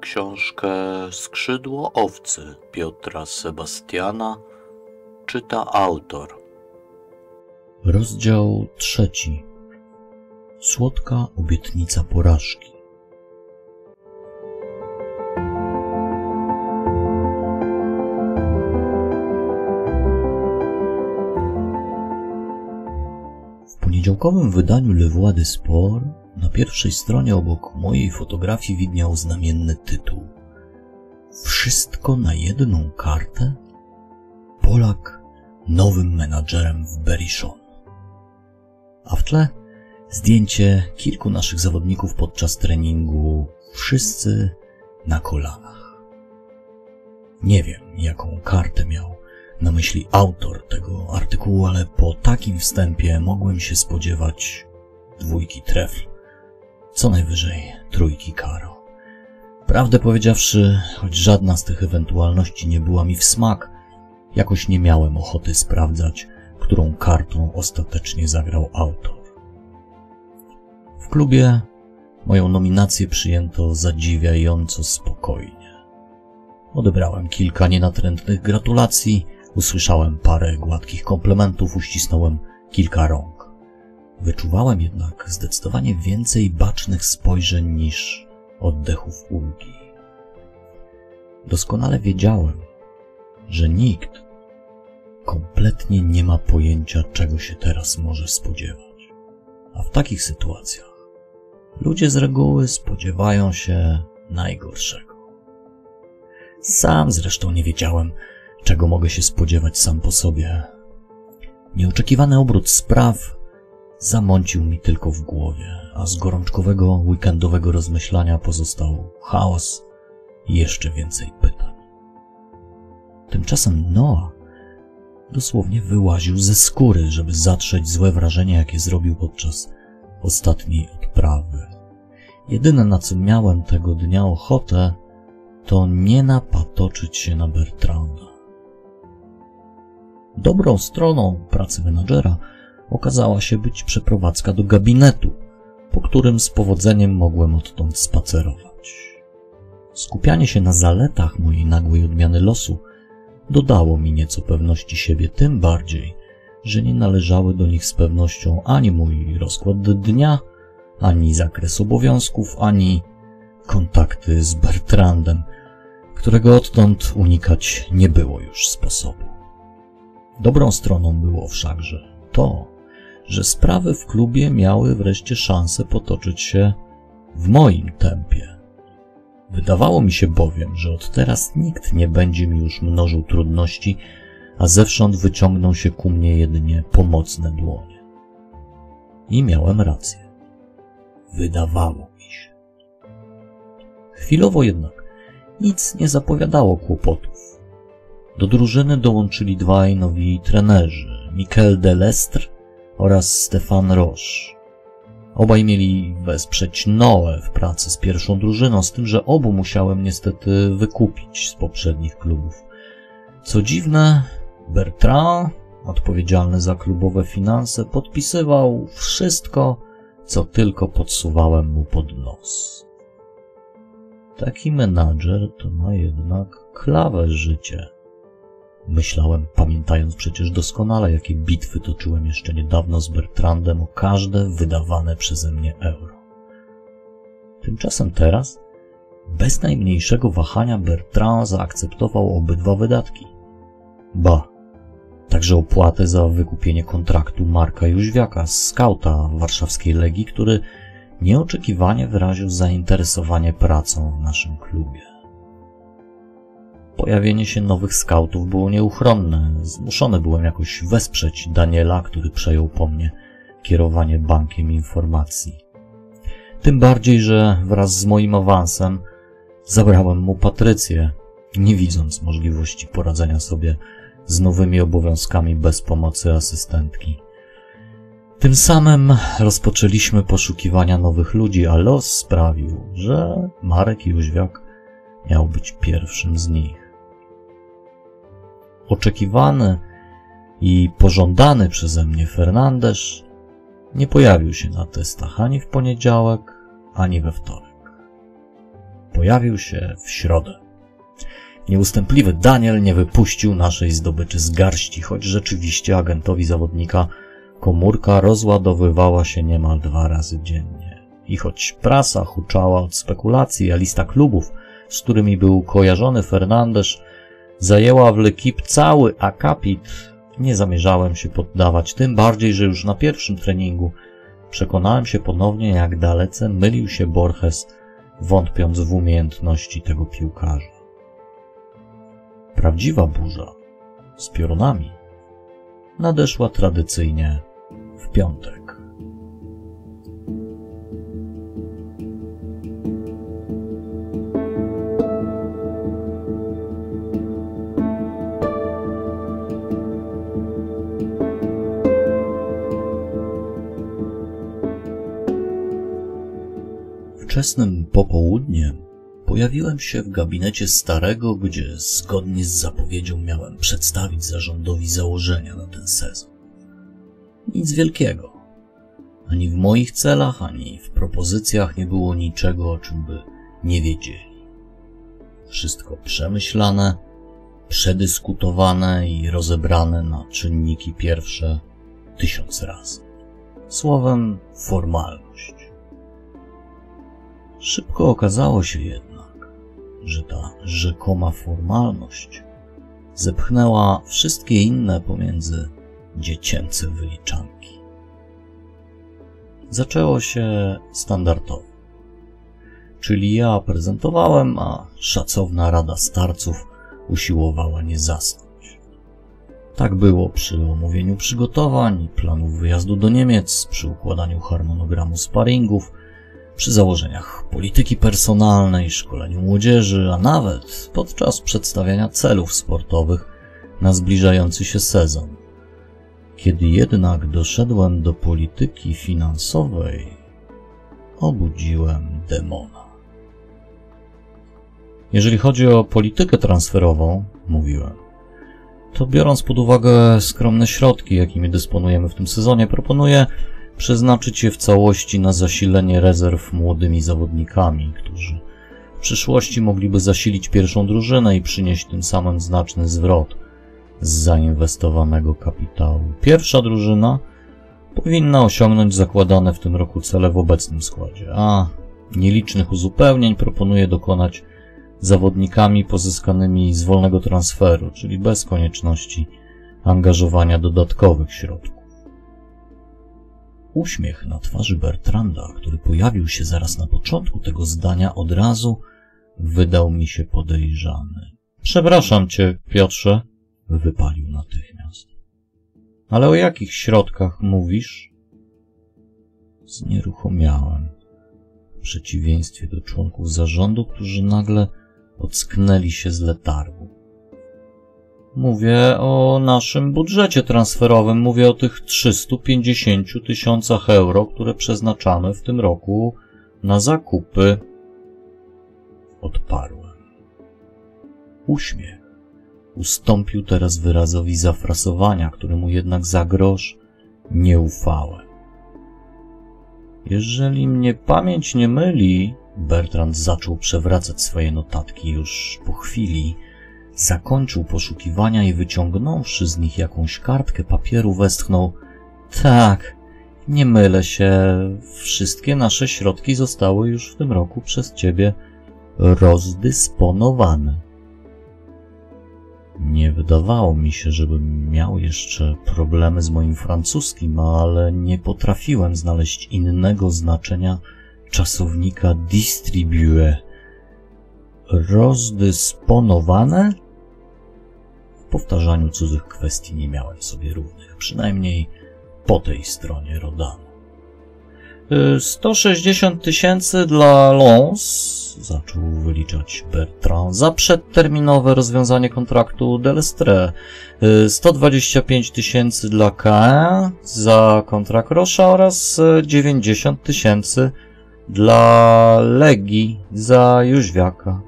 Książkę Skrzydło owcy Piotra Sebastiana czyta autor. Rozdział trzeci. Słodka obietnica porażki. Poniedziałkowym wydaniu Le Voix de Sport na pierwszej stronie obok mojej fotografii widniał znamienny tytuł. Wszystko na jedną kartę? Polak nowym menadżerem w Beriszon. A w tle zdjęcie kilku naszych zawodników podczas treningu, wszyscy na kolanach. Nie wiem, jaką kartę miał na myśli autor tego artykułu, ale po takim wstępie mogłem się spodziewać dwójki trefl, co najwyżej trójki karo. Prawdę powiedziawszy, choć żadna z tych ewentualności nie była mi w smak, jakoś nie miałem ochoty sprawdzać, którą kartą ostatecznie zagrał autor. W klubie moją nominację przyjęto zadziwiająco spokojnie. Odebrałem kilka nienatrętnych gratulacji, usłyszałem parę gładkich komplementów, uścisnąłem kilka rąk. Wyczuwałem jednak zdecydowanie więcej bacznych spojrzeń niż oddechów ulgi. Doskonale wiedziałem, że nikt kompletnie nie ma pojęcia, czego się teraz może spodziewać. A w takich sytuacjach ludzie z reguły spodziewają się najgorszego. Sam zresztą nie wiedziałem, czego mogę się spodziewać sam po sobie. Nieoczekiwany obrót spraw zamącił mi tylko w głowie, a z gorączkowego weekendowego rozmyślania pozostał chaos i jeszcze więcej pytań. Tymczasem Noah dosłownie wyłaził ze skóry, żeby zatrzeć złe wrażenie, jakie zrobił podczas ostatniej odprawy. Jedyne, na co miałem tego dnia ochotę, to nie napatoczyć się na Bertranda. Dobrą stroną pracy menadżera okazała się być przeprowadzka do gabinetu, po którym z powodzeniem mogłem odtąd spacerować. Skupianie się na zaletach mojej nagłej odmiany losu dodało mi nieco pewności siebie, tym bardziej, że nie należały do nich z pewnością ani mój rozkład dnia, ani zakres obowiązków, ani kontakty z Bertrandem, którego odtąd unikać nie było już sposobu. Dobrą stroną było wszakże to, że sprawy w klubie miały wreszcie szansę potoczyć się w moim tempie. Wydawało mi się bowiem, że od teraz nikt nie będzie mi już mnożył trudności, a zewsząd wyciągną się ku mnie jedynie pomocne dłonie. I miałem rację. Wydawało mi się. Chwilowo jednak nic nie zapowiadało kłopotów. Do drużyny dołączyli dwaj nowi trenerzy, Mikel Delestre oraz Stefan Roche. Obaj mieli wesprzeć Noe w pracy z pierwszą drużyną, z tym, że obu musiałem niestety wykupić z poprzednich klubów. Co dziwne, Bertrand, odpowiedzialny za klubowe finanse, podpisywał wszystko, co tylko podsuwałem mu pod nos. Taki menadżer to ma jednak klawe życie. Myślałem, pamiętając przecież doskonale, jakie bitwy toczyłem jeszcze niedawno z Bertrandem o każde wydawane przeze mnie euro. Tymczasem teraz, bez najmniejszego wahania, Bertrand zaakceptował obydwa wydatki. Ba, także opłatę za wykupienie kontraktu Marka Jóźwiaka, skauta warszawskiej Legii, który nieoczekiwanie wyraził zainteresowanie pracą w naszym klubie. Pojawienie się nowych skautów było nieuchronne. Zmuszony byłem jakoś wesprzeć Daniela, który przejął po mnie kierowanie bankiem informacji. Tym bardziej, że wraz z moim awansem zabrałem mu Patrycję, nie widząc możliwości poradzenia sobie z nowymi obowiązkami bez pomocy asystentki. Tym samym rozpoczęliśmy poszukiwania nowych ludzi, a los sprawił, że Marek Jóźwiak miał być pierwszym z nich. Oczekiwane i pożądany przeze mnie Fernandesz nie pojawił się na testach ani w poniedziałek, ani we wtorek. Pojawił się w środę. Nieustępliwy Daniel nie wypuścił naszej zdobyczy z garści, choć rzeczywiście agentowi zawodnika komórka rozładowywała się niemal dwa razy dziennie. I choć prasa huczała od spekulacji, a lista klubów, z którymi był kojarzony Fernandesz, zajęła w Lekip cały akapit, nie zamierzałem się poddawać, tym bardziej, że już na pierwszym treningu przekonałem się ponownie, jak dalece mylił się Borges, wątpiąc w umiejętności tego piłkarza. Prawdziwa burza z piorunami nadeszła tradycyjnie w piątek. Wczesnym popołudniem pojawiłem się w gabinecie starego, gdzie zgodnie z zapowiedzią miałem przedstawić zarządowi założenia na ten sezon. Nic wielkiego. Ani w moich celach, ani w propozycjach nie było niczego, o czym by nie wiedzieli. Wszystko przemyślane, przedyskutowane i rozebrane na czynniki pierwsze tysiąc razy. Słowem formalność. Szybko okazało się jednak, że ta rzekoma formalność zepchnęła wszystkie inne pomiędzy dziecięce wyliczanki. Zaczęło się standardowo, czyli ja prezentowałem, a szacowna rada starców usiłowała nie zasnąć. Tak było przy omówieniu przygotowań planów wyjazdu do Niemiec, przy układaniu harmonogramu sparingów, przy założeniach polityki personalnej, szkoleniu młodzieży, a nawet podczas przedstawiania celów sportowych na zbliżający się sezon. Kiedy jednak doszedłem do polityki finansowej, obudziłem demona. Jeżeli chodzi o politykę transferową, mówiłem, to biorąc pod uwagę skromne środki, jakimi dysponujemy w tym sezonie, proponuję przeznaczyć je w całości na zasilenie rezerw młodymi zawodnikami, którzy w przyszłości mogliby zasilić pierwszą drużynę i przynieść tym samym znaczny zwrot z zainwestowanego kapitału. Pierwsza drużyna powinna osiągnąć zakładane w tym roku cele w obecnym składzie, a nielicznych uzupełnień proponuje dokonać zawodnikami pozyskanymi z wolnego transferu, czyli bez konieczności angażowania dodatkowych środków. Uśmiech na twarzy Bertranda, który pojawił się zaraz na początku tego zdania, od razu wydał mi się podejrzany. Przepraszam cię, Piotrze, wypalił natychmiast. Ale o jakich środkach mówisz? Znieruchomiałem. W przeciwieństwie do członków zarządu, którzy nagle ocknęli się z letargu. Mówię o naszym budżecie transferowym, mówię o tych 350 tysiącach euro, które przeznaczamy w tym roku na zakupy. Odparłem. Uśmiech ustąpił teraz wyrazowi zafrasowania, któremu jednak za grosz nie ufałem. Jeżeli mnie pamięć nie myli, Bertrand zaczął przewracać swoje notatki już po chwili, zakończył poszukiwania i wyciągnąwszy z nich jakąś kartkę papieru, westchnął Tak, nie mylę się, wszystkie nasze środki zostały już w tym roku przez ciebie rozdysponowane. Nie wydawało mi się, żebym miał jeszcze problemy z moim francuskim, ale nie potrafiłem znaleźć innego znaczenia czasownika distribue. Rozdysponowane? Powtarzaniu cudzych kwestii nie miałem sobie równych, przynajmniej po tej stronie Rodanu. 160 tysięcy dla Lons, zaczął wyliczać Bertrand, za przedterminowe rozwiązanie kontraktu Delestre. 125 tysięcy dla KE za kontrakt Rosza oraz 90 tysięcy dla Legii za Jóźwiaka.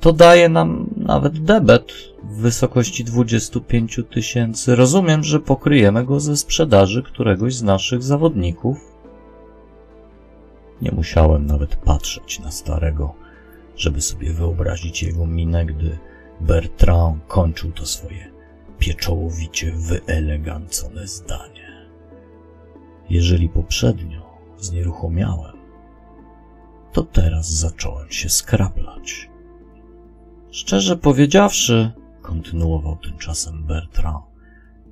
To daje nam nawet debet w wysokości 25 tysięcy. Rozumiem, że pokryjemy go ze sprzedaży któregoś z naszych zawodników. Nie musiałem nawet patrzeć na starego, żeby sobie wyobrazić jego minę, gdy Bertrand kończył to swoje pieczołowicie wyelegancone zdanie. Jeżeli poprzednio znieruchomiałem, to teraz zacząłem się skraplać. Szczerze powiedziawszy, kontynuował tymczasem Bertrand,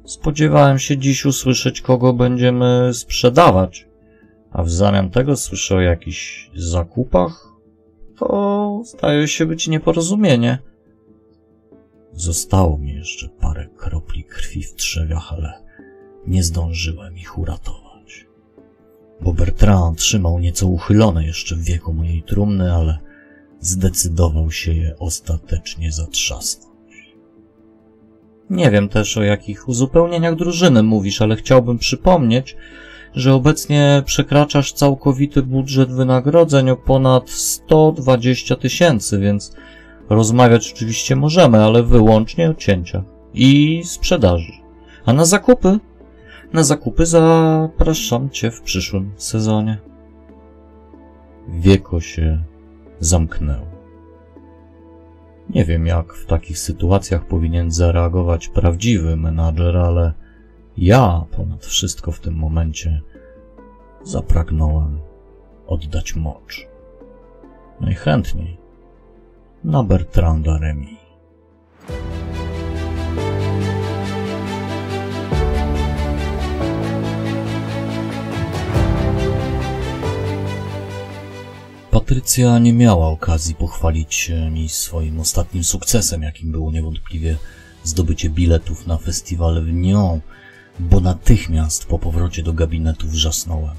spodziewałem się dziś usłyszeć, kogo będziemy sprzedawać, a w zamian tego słyszę o jakichś zakupach. To zdaje się być nieporozumienie. Zostało mi jeszcze parę kropli krwi w trzewiach, ale nie zdążyłem ich uratować. Bo Bertrand trzymał nieco uchylone jeszcze w wieku mojej trumny, ale zdecydował się je ostatecznie zatrzasnąć. Nie wiem też o jakich uzupełnieniach drużyny mówisz, ale chciałbym przypomnieć, że obecnie przekraczasz całkowity budżet wynagrodzeń o ponad 120 tysięcy, więc rozmawiać oczywiście możemy, ale wyłącznie o cięciach i sprzedaży. A na zakupy? Na zakupy zapraszam cię w przyszłym sezonie. Wieko się zamknęło. Nie wiem, jak w takich sytuacjach powinien zareagować prawdziwy menadżer, ale ja ponad wszystko w tym momencie zapragnąłem oddać mocz. Najchętniej na Bertranda Remy. Patrycja nie miała okazji pochwalić mi swoim ostatnim sukcesem, jakim było niewątpliwie zdobycie biletów na festiwal w Nyon, bo natychmiast po powrocie do gabinetu wrzasnąłem.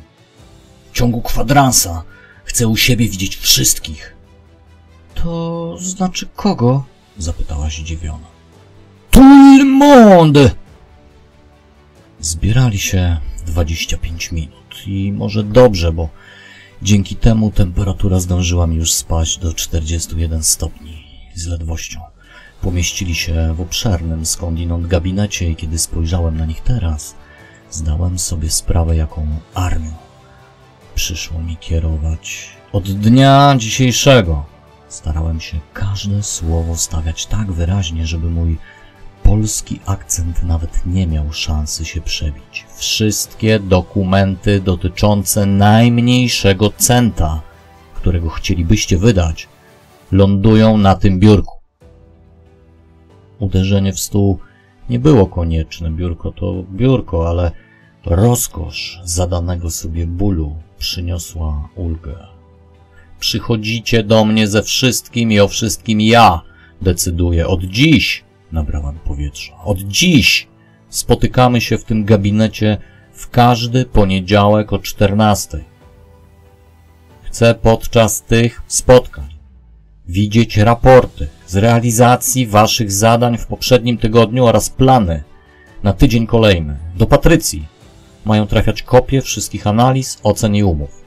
W ciągu kwadransa chcę u siebie widzieć wszystkich. To znaczy kogo? zapytała zdziwiona. Tout monde! Zbierali się 25 minut i może dobrze, bo dzięki temu temperatura zdążyła mi już spaść do 41 stopni z ledwością. Pomieścili się w obszernym skądinąd gabinecie i kiedy spojrzałem na nich teraz, zdałem sobie sprawę, jaką armią przyszło mi kierować od dnia dzisiejszego. Starałem się każde słowo stawiać tak wyraźnie, żeby mój polski akcent nawet nie miał szansy się przebić. Wszystkie dokumenty dotyczące najmniejszego centa, którego chcielibyście wydać, lądują na tym biurku. Uderzenie w stół nie było konieczne. Biurko to biurko, ale rozkosz zadanego sobie bólu przyniosła ulgę. Przychodzicie do mnie ze wszystkim i o wszystkim ja decyduję. Od dziś nabrałam powietrza. Od dziś spotykamy się w tym gabinecie w każdy poniedziałek o 14. Chcę podczas tych spotkań widzieć raporty z realizacji waszych zadań w poprzednim tygodniu oraz plany na tydzień kolejny. Do Patrycji mają trafiać kopie wszystkich analiz, ocen i umów.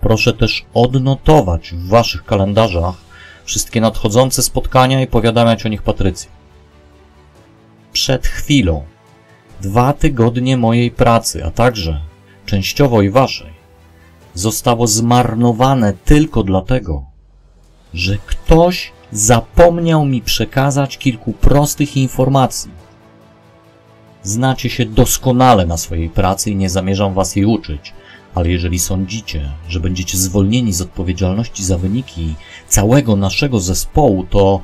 Proszę też odnotować w waszych kalendarzach wszystkie nadchodzące spotkania i powiadamiać o nich Patrycji. Przed chwilą dwa tygodnie mojej pracy, a także częściowo i waszej, zostało zmarnowane tylko dlatego, że ktoś zapomniał mi przekazać kilku prostych informacji. Znacie się doskonale na swojej pracy i nie zamierzam was jej uczyć, ale jeżeli sądzicie, że będziecie zwolnieni z odpowiedzialności za wyniki całego naszego zespołu, to,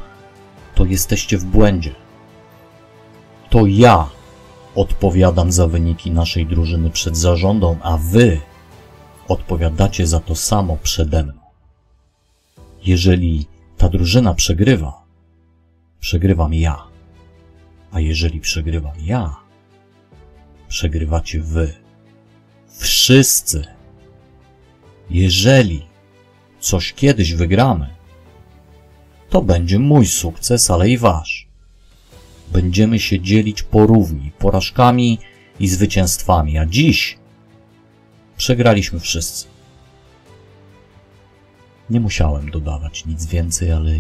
to jesteście w błędzie. To ja odpowiadam za wyniki naszej drużyny przed zarządą, a wy odpowiadacie za to samo przede mną. Jeżeli ta drużyna przegrywa, przegrywam ja. A jeżeli przegrywam ja, przegrywacie wy. Wszyscy. Jeżeli coś kiedyś wygramy, to będzie mój sukces, ale i wasz. Będziemy się dzielić porówni, porażkami i zwycięstwami, a dziś przegraliśmy wszyscy. Nie musiałem dodawać nic więcej, ale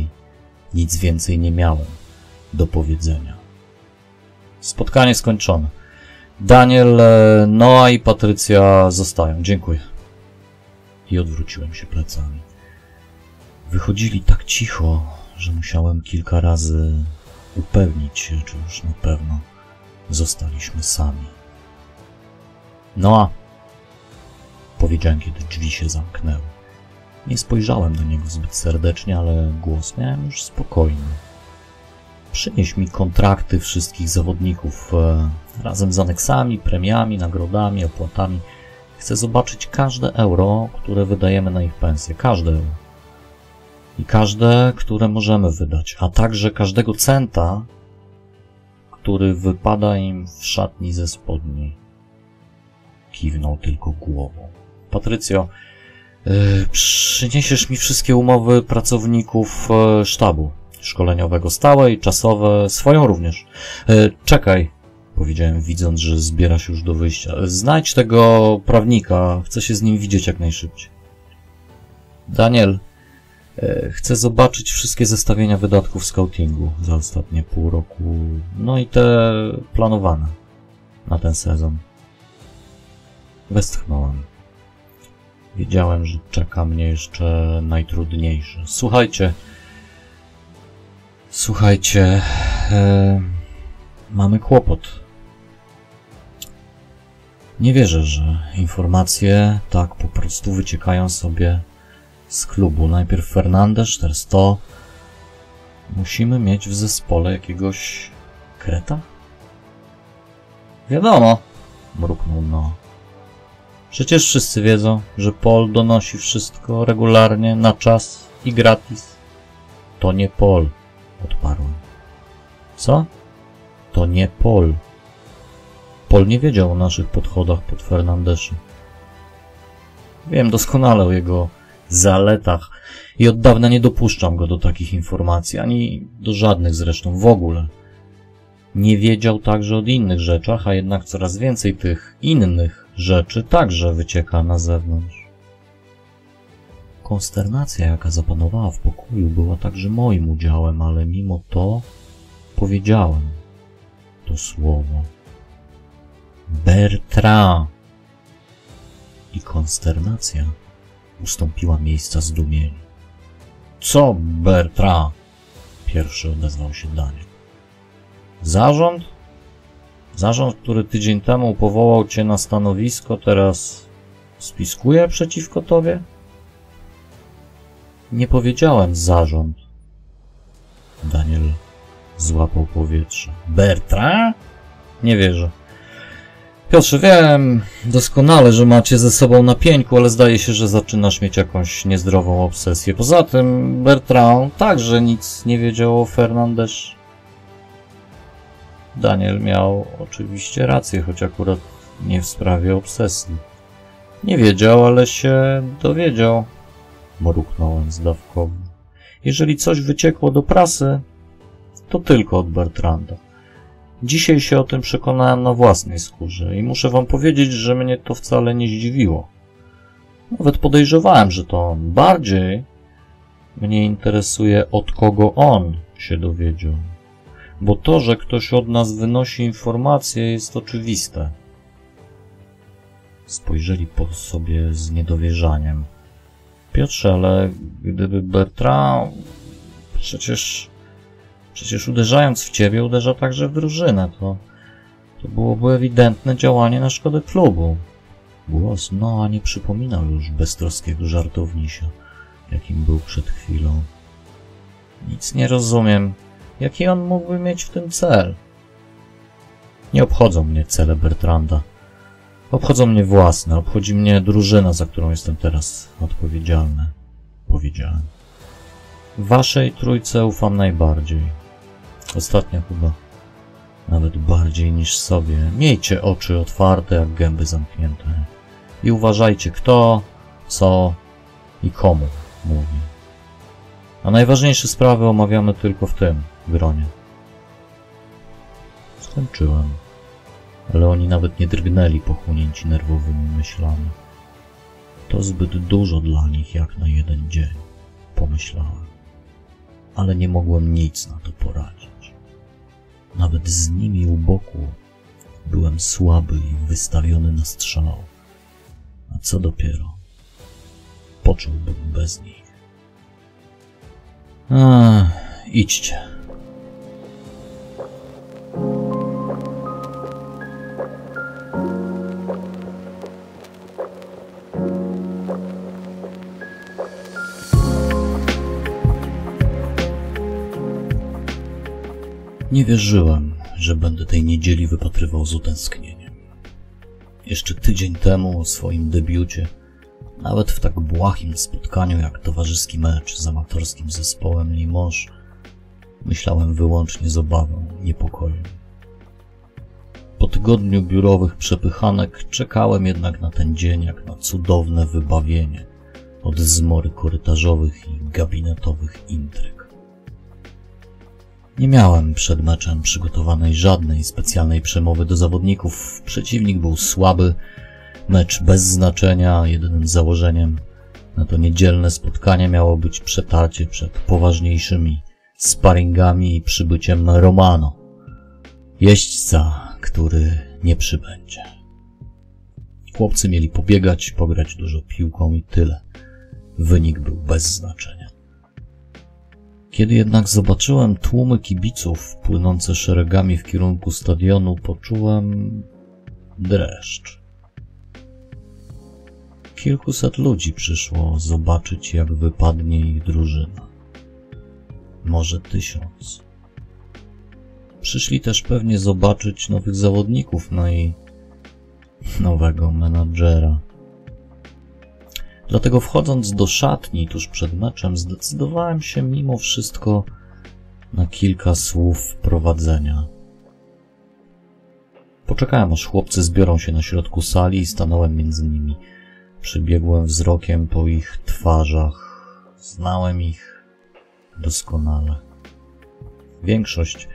nic więcej nie miałem. do powiedzenia. Spotkanie skończone. Daniel, e, Noa i Patrycja zostają. Dziękuję. I odwróciłem się plecami. Wychodzili tak cicho, że musiałem kilka razy upewnić się, czy już na pewno zostaliśmy sami. Noa, powiedziałem, kiedy drzwi się zamknęły. Nie spojrzałem na niego zbyt serdecznie, ale głos miałem już spokojny. Przynieś mi kontrakty wszystkich zawodników e, razem z aneksami, premiami, nagrodami, opłatami. Chcę zobaczyć każde euro, które wydajemy na ich pensję. Każde euro. I każde, które możemy wydać, a także każdego centa, który wypada im w szatni ze spodni. Kiwnął tylko głową. Patrycjo, yy, przyniesiesz mi wszystkie umowy pracowników yy, sztabu szkoleniowego, stałe i czasowe, swoją również. Yy, czekaj, powiedziałem, widząc, że zbiera się już do wyjścia. Znajdź tego prawnika, chcę się z nim widzieć jak najszybciej. Daniel, chcę zobaczyć wszystkie zestawienia wydatków scoutingu za ostatnie pół roku, no i te planowane na ten sezon. Westchnąłem. Wiedziałem, że czeka mnie jeszcze najtrudniejsze. Słuchajcie. Słuchajcie. E, mamy kłopot. Nie wierzę, że informacje tak po prostu wyciekają sobie z klubu. Najpierw Fernandez, teraz to. Musimy mieć w zespole jakiegoś kreta? Wiadomo, mruknął no. Przecież wszyscy wiedzą, że Paul donosi wszystko regularnie, na czas i gratis. To nie Paul, odparłem. Co? To nie Paul. Paul nie wiedział o naszych podchodach pod Fernandeszem. Wiem doskonale o jego zaletach i od dawna nie dopuszczam go do takich informacji, ani do żadnych zresztą w ogóle. Nie wiedział także od innych rzeczach, a jednak coraz więcej tych innych rzeczy także wycieka na zewnątrz. Konsternacja, jaka zapanowała w pokoju, była także moim udziałem, ale mimo to powiedziałem to słowo. Bertrand! I konsternacja ustąpiła miejsca zdumieniu. Co, Bertrand? Pierwszy odezwał się Daniel. Zarząd? Zarząd, który tydzień temu powołał cię na stanowisko, teraz spiskuje przeciwko tobie? Nie powiedziałem zarząd. Daniel złapał powietrze. Bertrand? Nie wierzę. Piotrze, wiem doskonale, że macie ze sobą na pieńku, ale zdaje się, że zaczynasz mieć jakąś niezdrową obsesję. Poza tym Bertrand także nic nie wiedział o Fernandez. Daniel miał oczywiście rację, choć akurat nie w sprawie obsesji. Nie wiedział, ale się dowiedział. Mruknąłem zdawkowo. Jeżeli coś wyciekło do prasy, to tylko od Bertranda. Dzisiaj się o tym przekonałem na własnej skórze i muszę wam powiedzieć, że mnie to wcale nie zdziwiło. Nawet podejrzewałem, że to on. Bardziej mnie interesuje, od kogo on się dowiedział. Bo to, że ktoś od nas wynosi informacje, jest oczywiste. Spojrzeli po sobie z niedowierzaniem. Piotrze, ale gdyby Bertrand... Przecież... Przecież uderzając w ciebie, uderza także w drużynę. To, to byłoby ewidentne działanie na szkodę klubu. Głos Noa nie przypominał już beztroskiego żartownisia, jakim był przed chwilą. Nic nie rozumiem. Jaki on mógłby mieć w tym cel? Nie obchodzą mnie cele Bertranda. Obchodzą mnie własne, obchodzi mnie drużyna, za którą jestem teraz odpowiedzialny. Powiedziałem. Waszej trójce ufam najbardziej. Ostatnio chyba. Nawet bardziej niż sobie. Miejcie oczy otwarte, jak gęby zamknięte. I uważajcie, kto, co i komu mówi. A najważniejsze sprawy omawiamy tylko w tym gronie. Skończyłem ale oni nawet nie drgnęli pochłonięci nerwowymi myślami. To zbyt dużo dla nich jak na jeden dzień, pomyślałem. Ale nie mogłem nic na to poradzić. Nawet z nimi u boku, byłem słaby i wystawiony na strzał. A co dopiero? Poczułbym bez nich. A, idźcie. Nie wierzyłem, że będę tej niedzieli wypatrywał z utęsknieniem. Jeszcze tydzień temu o swoim debiucie, nawet w tak błahim spotkaniu jak towarzyski mecz z amatorskim zespołem Limoges, myślałem wyłącznie z obawą, niepokojem. Po tygodniu biurowych przepychanek czekałem jednak na ten dzień jak na cudowne wybawienie od zmory korytarzowych i gabinetowych intryg. Nie miałem przed meczem przygotowanej żadnej specjalnej przemowy do zawodników. Przeciwnik był słaby, mecz bez znaczenia, jedynym założeniem na to niedzielne spotkanie miało być przetarcie przed poważniejszymi sparingami i przybyciem Romano, jeźdźca, który nie przybędzie. Chłopcy mieli pobiegać, pograć dużo piłką i tyle. Wynik był bez znaczenia. Kiedy jednak zobaczyłem tłumy kibiców płynące szeregami w kierunku stadionu, poczułem dreszcz. Kilkuset ludzi przyszło zobaczyć, jak wypadnie ich drużyna. Może tysiąc. Przyszli też pewnie zobaczyć nowych zawodników, no i nowego menadżera. Dlatego wchodząc do szatni tuż przed meczem zdecydowałem się mimo wszystko na kilka słów wprowadzenia. Poczekałem aż chłopcy zbiorą się na środku sali i stanąłem między nimi. Przybiegłem wzrokiem po ich twarzach. Znałem ich doskonale. Większość,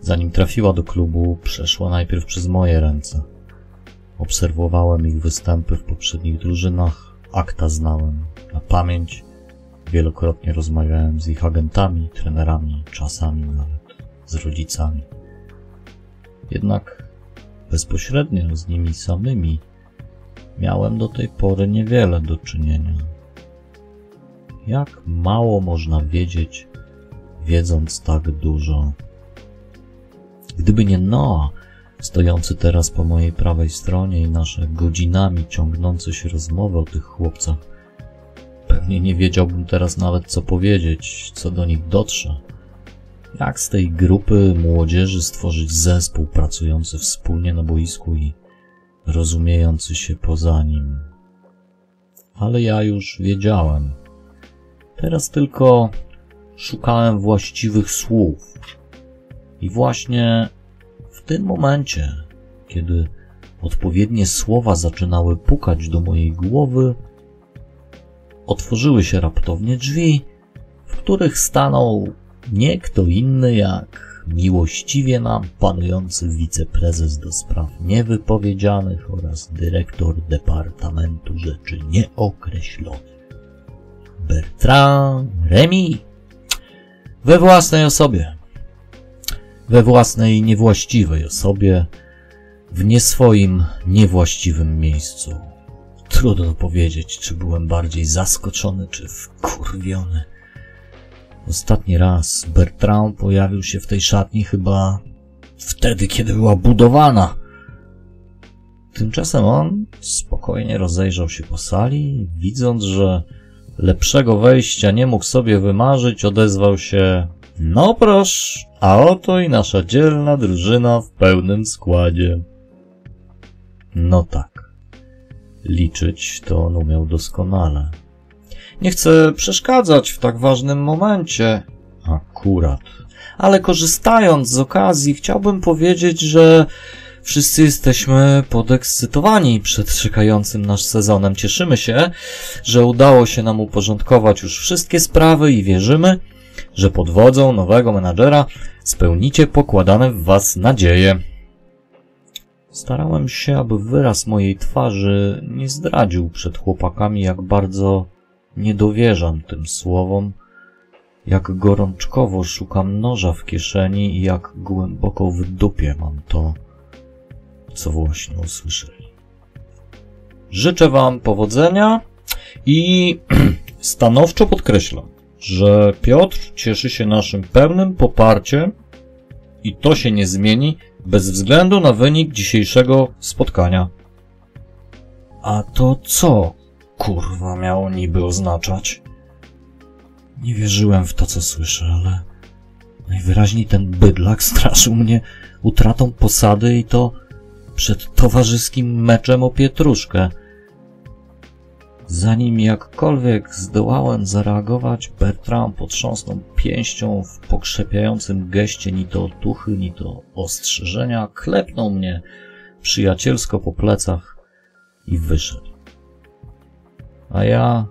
zanim trafiła do klubu, przeszła najpierw przez moje ręce. Obserwowałem ich występy w poprzednich drużynach, akta znałem na pamięć. Wielokrotnie rozmawiałem z ich agentami, trenerami, czasami nawet z rodzicami. Jednak bezpośrednio z nimi samymi miałem do tej pory niewiele do czynienia. Jak mało można wiedzieć, wiedząc tak dużo. Gdyby nie Noa, stojący teraz po mojej prawej stronie i nasze godzinami ciągnące się rozmowy o tych chłopcach, pewnie nie wiedziałbym teraz nawet co powiedzieć, co do nich dotrze. Jak z tej grupy młodzieży stworzyć zespół pracujący wspólnie na boisku i rozumiejący się poza nim. Ale ja już wiedziałem. Teraz tylko szukałem właściwych słów. I właśnie tym momencie, kiedy odpowiednie słowa zaczynały pukać do mojej głowy, otworzyły się raptownie drzwi, w których stanął nie kto inny jak miłościwie nam panujący wiceprezes do spraw niewypowiedzianych oraz dyrektor Departamentu Rzeczy Nieokreślonych. Bertrand Remy we własnej osobie, we własnej niewłaściwej osobie, w nieswoim niewłaściwym miejscu. Trudno powiedzieć, czy byłem bardziej zaskoczony, czy wkurwiony. Ostatni raz Bertrand pojawił się w tej szatni chyba wtedy, kiedy była budowana. Tymczasem on spokojnie rozejrzał się po sali, widząc, że lepszego wejścia nie mógł sobie wymarzyć, odezwał się No proszę, a oto i nasza dzielna drużyna w pełnym składzie. No tak. Liczyć to on umiał doskonale. Nie chcę przeszkadzać w tak ważnym momencie. Akurat. Ale korzystając z okazji, chciałbym powiedzieć, że wszyscy jesteśmy podekscytowani przed czekającym nasz sezonem. Cieszymy się, że udało się nam uporządkować już wszystkie sprawy i wierzymy, że pod wodzą nowego menadżera spełnicie pokładane w was nadzieje. Starałem się, aby wyraz mojej twarzy nie zdradził przed chłopakami, jak bardzo nie dowierzam tym słowom, jak gorączkowo szukam noża w kieszeni i jak głęboko w dupie mam to, co właśnie usłyszeli. Życzę Wam powodzenia i stanowczo podkreślam, że Piotr cieszy się naszym pełnym poparciem i to się nie zmieni bez względu na wynik dzisiejszego spotkania. A to co, kurwa, miało niby oznaczać? Nie wierzyłem w to, co słyszę, ale najwyraźniej ten bydlak straszył mnie utratą posady i to przed towarzyskim meczem o pietruszkę. Zanim jakkolwiek zdołałem zareagować, Bertram potrząsnął pięścią w pokrzepiającym geście ni to otuchy, ni to ostrzeżenia, klepnął mnie przyjacielsko po plecach i wyszedł. A ja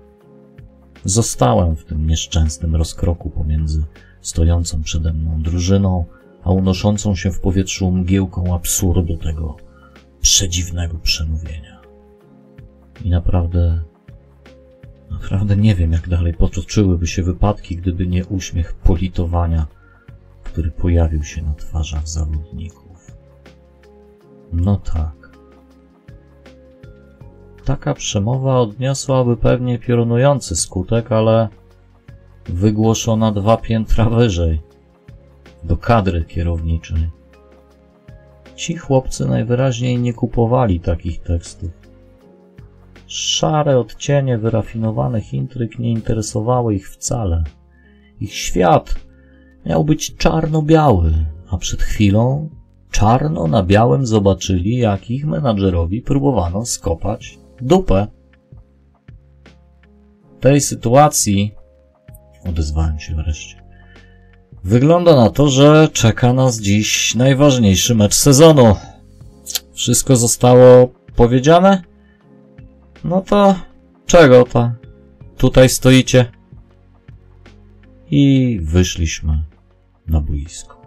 zostałem w tym nieszczęsnym rozkroku pomiędzy stojącą przede mną drużyną, a unoszącą się w powietrzu mgiełką absurdu tego przedziwnego przemówienia. I naprawdę Naprawdę nie wiem, jak dalej potoczyłyby się wypadki, gdyby nie uśmiech politowania, który pojawił się na twarzach zawodników. No tak. Taka przemowa odniosłaby pewnie piorunujący skutek, ale wygłoszona dwa piętra wyżej, do kadry kierowniczej. Ci chłopcy najwyraźniej nie kupowali takich tekstów. Szare odcienie wyrafinowanych intryg nie interesowały ich wcale. Ich świat miał być czarno-biały, a przed chwilą czarno na białym zobaczyli, jak ich menadżerowi próbowano skopać dupę. Tej sytuacji odezwałem się wreszcie. Wygląda na to, że czeka nas dziś najważniejszy mecz sezonu. Wszystko zostało powiedziane? No to czego to? Tutaj stoicie. I wyszliśmy na boisko.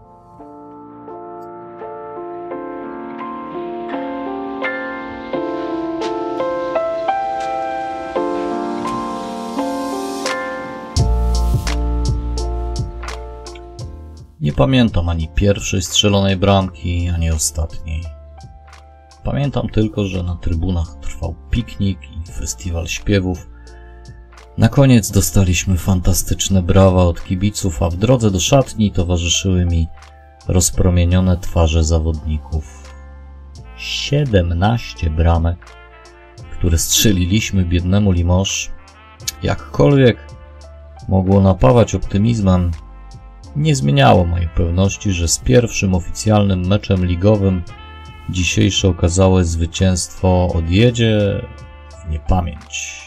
Nie pamiętam ani pierwszej strzelonej bramki, ani ostatniej. Pamiętam tylko, że na trybunach trwał piknik i festiwal śpiewów. Na koniec dostaliśmy fantastyczne brawa od kibiców, a w drodze do szatni towarzyszyły mi rozpromienione twarze zawodników. 17 bramek, które strzeliliśmy biednemu Limoges, jakkolwiek mogło napawać optymizmem, nie zmieniało mojej pewności, że z pierwszym oficjalnym meczem ligowym Dzisiejsze okazałe zwycięstwo odjedzie w niepamięć.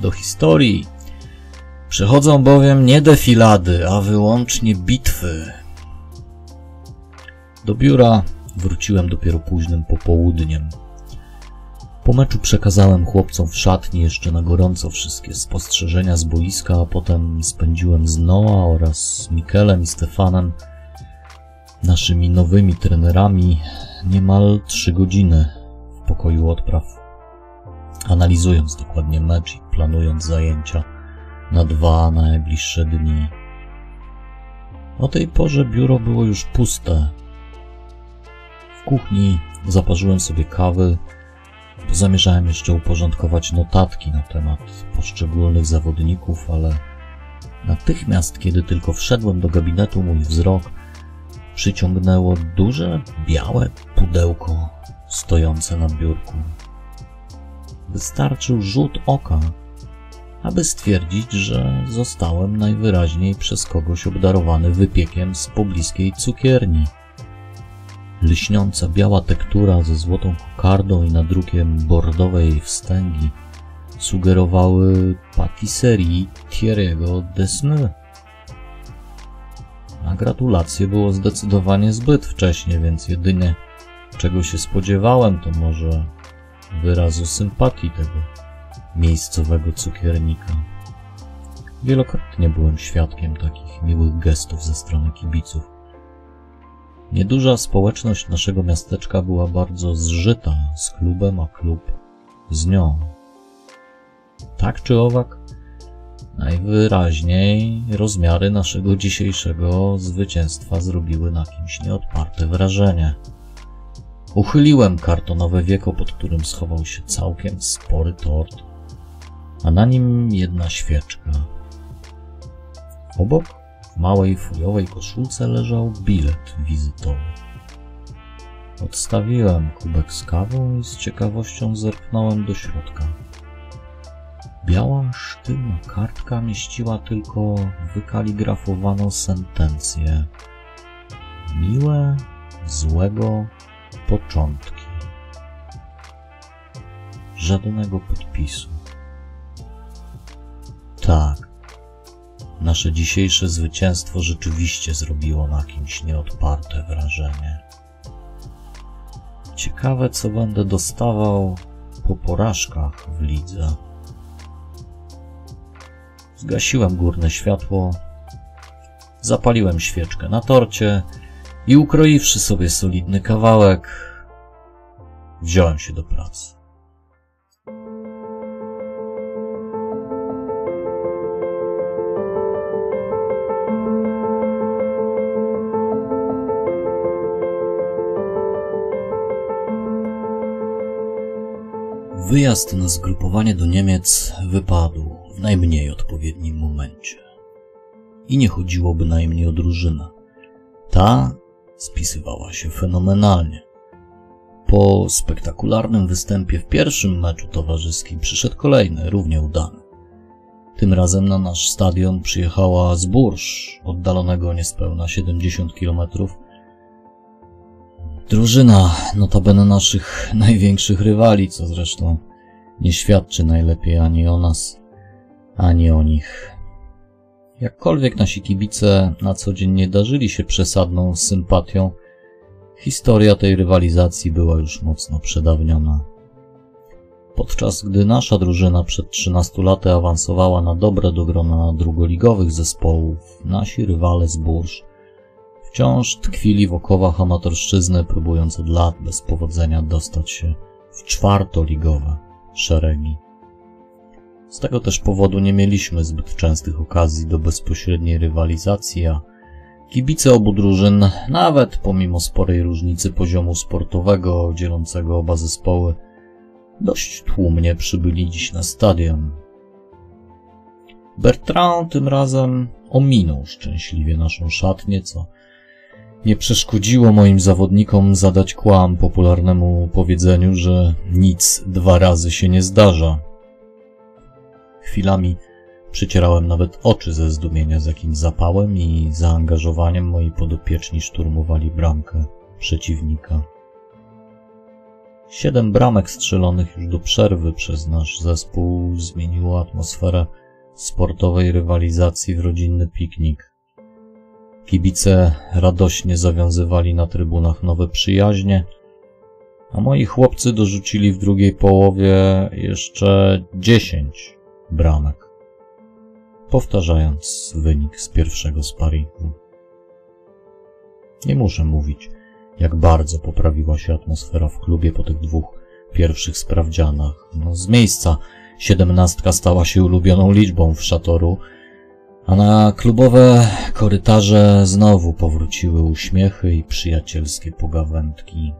Do historii przechodzą bowiem nie defilady, a wyłącznie bitwy. Do biura wróciłem dopiero późnym popołudniem. Po meczu przekazałem chłopcom w szatni jeszcze na gorąco wszystkie spostrzeżenia z boiska, a potem spędziłem z Noa oraz Mikelem i Stefanem, naszymi nowymi trenerami, niemal trzy godziny w pokoju odpraw, analizując dokładnie mecz i planując zajęcia na dwa najbliższe dni. O tej porze biuro było już puste. W kuchni zaparzyłem sobie kawy, bo zamierzałem jeszcze uporządkować notatki na temat poszczególnych zawodników, ale natychmiast, kiedy tylko wszedłem do gabinetu, mój wzrok przyciągnęło duże, białe pudełko stojące na biurku. Wystarczył rzut oka, aby stwierdzić, że zostałem najwyraźniej przez kogoś obdarowany wypiekiem z pobliskiej cukierni. Lśniąca biała tektura ze złotą kokardą i nadrukiem bordowej wstęgi sugerowały patisserie Thierry'ego Desneux. A gratulacje było zdecydowanie zbyt wcześnie, więc jedynie czego się spodziewałem to może wyrazu sympatii tego miejscowego cukiernika. Wielokrotnie byłem świadkiem takich miłych gestów ze strony kibiców. Nieduża społeczność naszego miasteczka była bardzo zżyta z klubem, a klub z nią. Tak czy owak, Najwyraźniej rozmiary naszego dzisiejszego zwycięstwa zrobiły na kimś nieodparte wrażenie. Uchyliłem kartonowe wieko, pod którym schował się całkiem spory tort, a na nim jedna świeczka. Obok w małej foliowej koszulce leżał bilet wizytowy. Odstawiłem kubek z kawą i z ciekawością zerknąłem do środka. Biała sztywna kartka mieściła tylko wykaligrafowaną sentencję. Miłe, złego początki. Żadnego podpisu. Tak, nasze dzisiejsze zwycięstwo rzeczywiście zrobiło na kimś nieodparte wrażenie. Ciekawe, co będę dostawał po porażkach w lidze. Zgasiłem górne światło, zapaliłem świeczkę na torcie i ukroiwszy sobie solidny kawałek, wziąłem się do pracy. Wyjazd na zgrupowanie do Niemiec wypadł najmniej odpowiednim momencie. I nie chodziło bynajmniej o drużynę. Ta spisywała się fenomenalnie. Po spektakularnym występie w pierwszym meczu towarzyskim przyszedł kolejny, równie udany. Tym razem na nasz stadion przyjechała z Bursz, oddalonego niespełna 70 kilometrów, Drużyna, notabene naszych największych rywali, co zresztą nie świadczy najlepiej ani o nas, ani o nich. Jakkolwiek nasi kibice na co dzień nie darzyli się przesadną sympatią, historia tej rywalizacji była już mocno przedawniona. Podczas gdy nasza drużyna przed 13 laty awansowała na dobre do grona drugoligowych zespołów, nasi rywale z Bursz wciąż tkwili w okowach amatorszczyzny, próbując od lat bez powodzenia dostać się w czwartoligowe szeregi. Z tego też powodu nie mieliśmy zbyt częstych okazji do bezpośredniej rywalizacji, a kibice obu drużyn, nawet pomimo sporej różnicy poziomu sportowego dzielącego oba zespoły, dość tłumnie przybyli dziś na stadion. Bertrand tym razem ominął szczęśliwie naszą szatnię, co nie przeszkodziło moim zawodnikom zadać kłam popularnemu powiedzeniu, że nic dwa razy się nie zdarza. Chwilami przycierałem nawet oczy ze zdumienia, z jakim zapałem i zaangażowaniem moi podopieczni szturmowali bramkę przeciwnika. Siedem bramek strzelonych już do przerwy przez nasz zespół zmieniło atmosferę sportowej rywalizacji w rodzinny piknik. Kibice radośnie zawiązywali na trybunach nowe przyjaźnie, a moi chłopcy dorzucili w drugiej połowie jeszcze dziesięć bramek, powtarzając wynik z pierwszego sparingu. Nie muszę mówić, jak bardzo poprawiła się atmosfera w klubie po tych dwóch pierwszych sprawdzianach. No, z miejsca siedemnastka stała się ulubioną liczbą w szatoru, a na klubowe korytarze znowu powróciły uśmiechy i przyjacielskie pogawędki.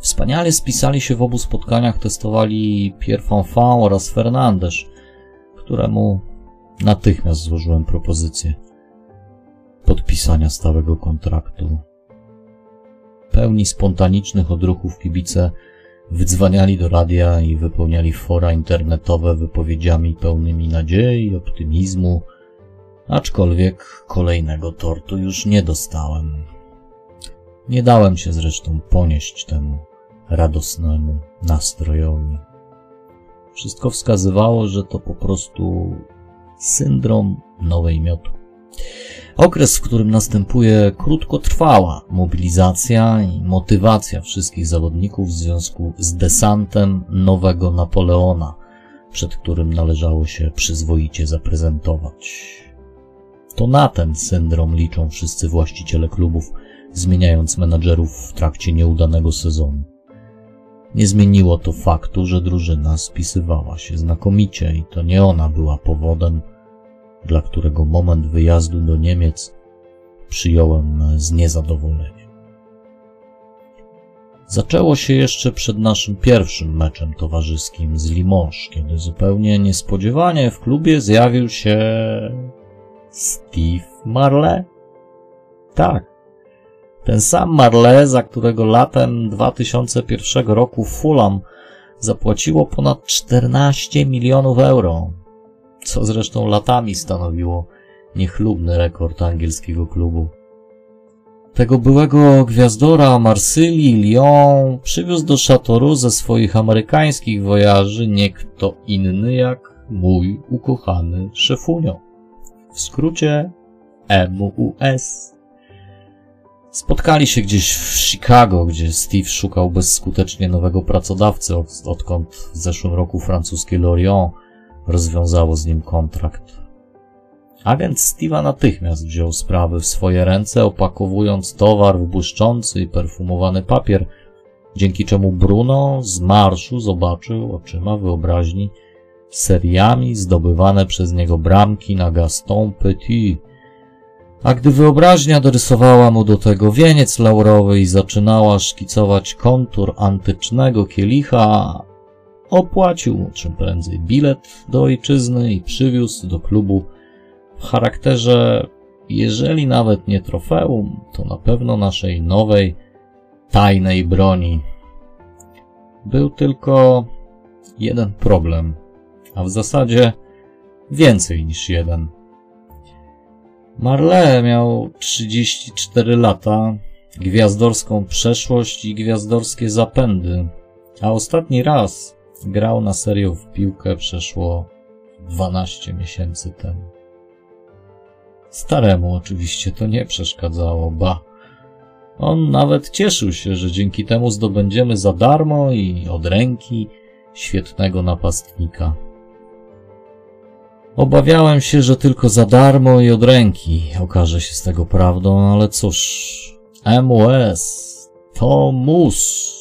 Wspaniale spisali się w obu spotkaniach, testowali Pierre Fanfan oraz Fernandes, któremu natychmiast złożyłem propozycję podpisania stałego kontraktu. Pełni spontanicznych odruchów kibice wydzwaniali do radia i wypełniali fora internetowe wypowiedziami pełnymi nadziei optymizmu, aczkolwiek kolejnego tortu już nie dostałem. Nie dałem się zresztą ponieść temu radosnemu nastrojowi. Wszystko wskazywało, że to po prostu syndrom nowej miotu. Okres, w którym następuje krótkotrwała mobilizacja i motywacja wszystkich zawodników w związku z desantem nowego Napoleona, przed którym należało się przyzwoicie zaprezentować. To na ten syndrom liczą wszyscy właściciele klubów, zmieniając menadżerów w trakcie nieudanego sezonu. Nie zmieniło to faktu, że drużyna spisywała się znakomicie i to nie ona była powodem, dla którego moment wyjazdu do Niemiec przyjąłem z niezadowoleniem. Zaczęło się jeszcze przed naszym pierwszym meczem towarzyskim z Limoges, kiedy zupełnie niespodziewanie w klubie zjawił się Steve Marle. Tak, ten sam Marle, za którego latem 2001 roku Fulham zapłaciło ponad 14 milionów euro, co zresztą latami stanowiło niechlubny rekord angielskiego klubu. Tego byłego gwiazdora Marsylii, Lyon przywiózł do Châteauroux ze swoich amerykańskich wojaży nie kto inny jak mój ukochany szefunio. W skrócie MUS. Spotkali się gdzieś w Chicago, gdzie Steve szukał bezskutecznie nowego pracodawcy, od, odkąd w zeszłym roku francuskie Lorient rozwiązało z nim kontrakt. Agent Steve'a natychmiast wziął sprawy w swoje ręce, opakowując towar w błyszczący i perfumowany papier, dzięki czemu Bruno z marszu zobaczył oczyma wyobraźni seriami zdobywane przez niego bramki na Gaston Petit. A gdy wyobraźnia dorysowała mu do tego wieniec laurowy i zaczynała szkicować kontur antycznego kielicha, opłacił czym prędzej bilet do ojczyzny i przywiózł do klubu w charakterze, jeżeli nawet nie trofeum, to na pewno naszej nowej, tajnej broni. Był tylko jeden problem, a w zasadzie więcej niż jeden. Marle miał 34 lata, gwiazdorską przeszłość i gwiazdorskie zapędy, a ostatni raz grał na serio w piłkę przeszło 12 miesięcy temu. Staremu oczywiście to nie przeszkadzało, ba. On nawet cieszył się, że dzięki temu zdobędziemy za darmo i od ręki świetnego napastnika. Obawiałem się, że tylko za darmo i od ręki okaże się z tego prawdą, ale cóż, MOS to mus.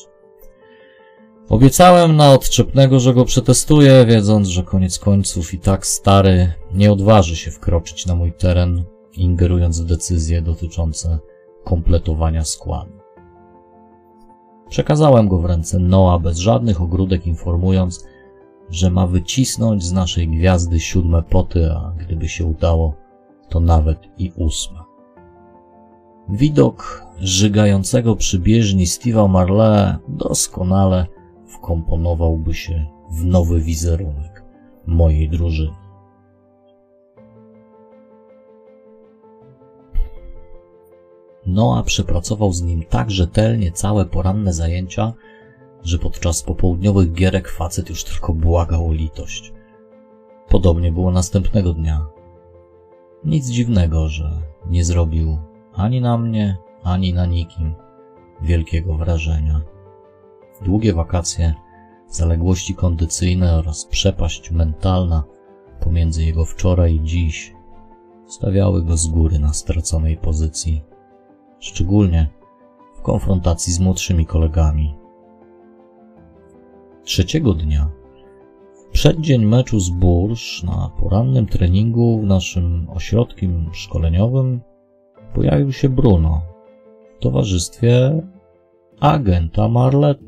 Obiecałem na odczepnego, że go przetestuję, wiedząc, że koniec końców i tak stary nie odważy się wkroczyć na mój teren, ingerując w decyzje dotyczące kompletowania składu. Przekazałem go w ręce Noa bez żadnych ogródek, informując, że ma wycisnąć z naszej gwiazdy siódme poty, a gdyby się udało, to nawet i ósme. Widok żygającego przy bieżni Steve'a Marle doskonale wkomponowałby się w nowy wizerunek mojej drużyny. Noa przepracował z nim tak rzetelnie całe poranne zajęcia, że podczas popołudniowych gierek facet już tylko błagał o litość. Podobnie było następnego dnia. Nic dziwnego, że nie zrobił ani na mnie, ani na nikim wielkiego wrażenia. Długie wakacje, zaległości kondycyjne oraz przepaść mentalna pomiędzy jego wczoraj i dziś stawiały go z góry na straconej pozycji, szczególnie w konfrontacji z młodszymi kolegami. Trzeciego dnia, w przeddzień meczu z Bursz na porannym treningu w naszym ośrodkiem szkoleniowym pojawił się Bruno w towarzystwie agenta Marlet.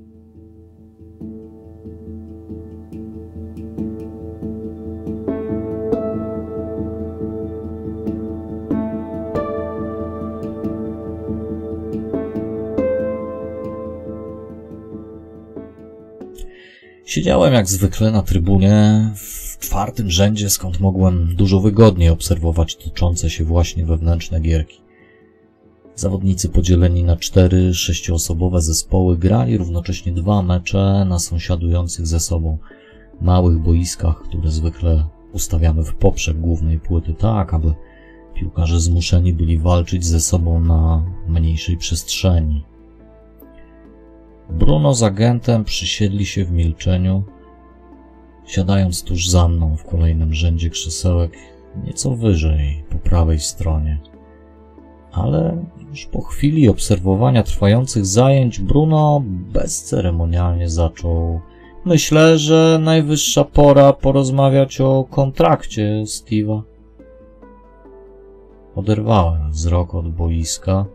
Siedziałem jak zwykle na trybunie w czwartym rzędzie, skąd mogłem dużo wygodniej obserwować toczące się właśnie wewnętrzne gierki. Zawodnicy podzieleni na cztery sześcioosobowe zespoły grali równocześnie dwa mecze na sąsiadujących ze sobą małych boiskach, które zwykle ustawiamy w poprzek głównej płyty tak, aby piłkarze zmuszeni byli walczyć ze sobą na mniejszej przestrzeni. Bruno z agentem przysiedli się w milczeniu, siadając tuż za mną w kolejnym rzędzie krzesełek, nieco wyżej, po prawej stronie. Ale już po chwili obserwowania trwających zajęć Bruno bezceremonialnie zaczął. Myślę, że najwyższa pora porozmawiać o kontrakcie Steve'a. Oderwałem wzrok od boiska,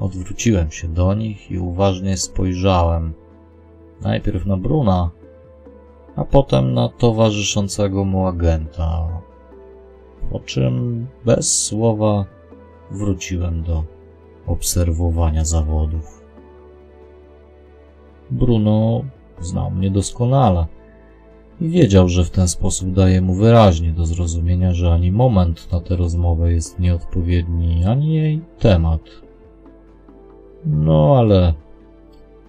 odwróciłem się do nich i uważnie spojrzałem najpierw na Bruna, a potem na towarzyszącego mu agenta, po czym bez słowa wróciłem do obserwowania zawodów. Bruno znał mnie doskonale i wiedział, że w ten sposób daje mu wyraźnie do zrozumienia, że ani moment na tę rozmowę jest nieodpowiedni, ani jej temat. No ale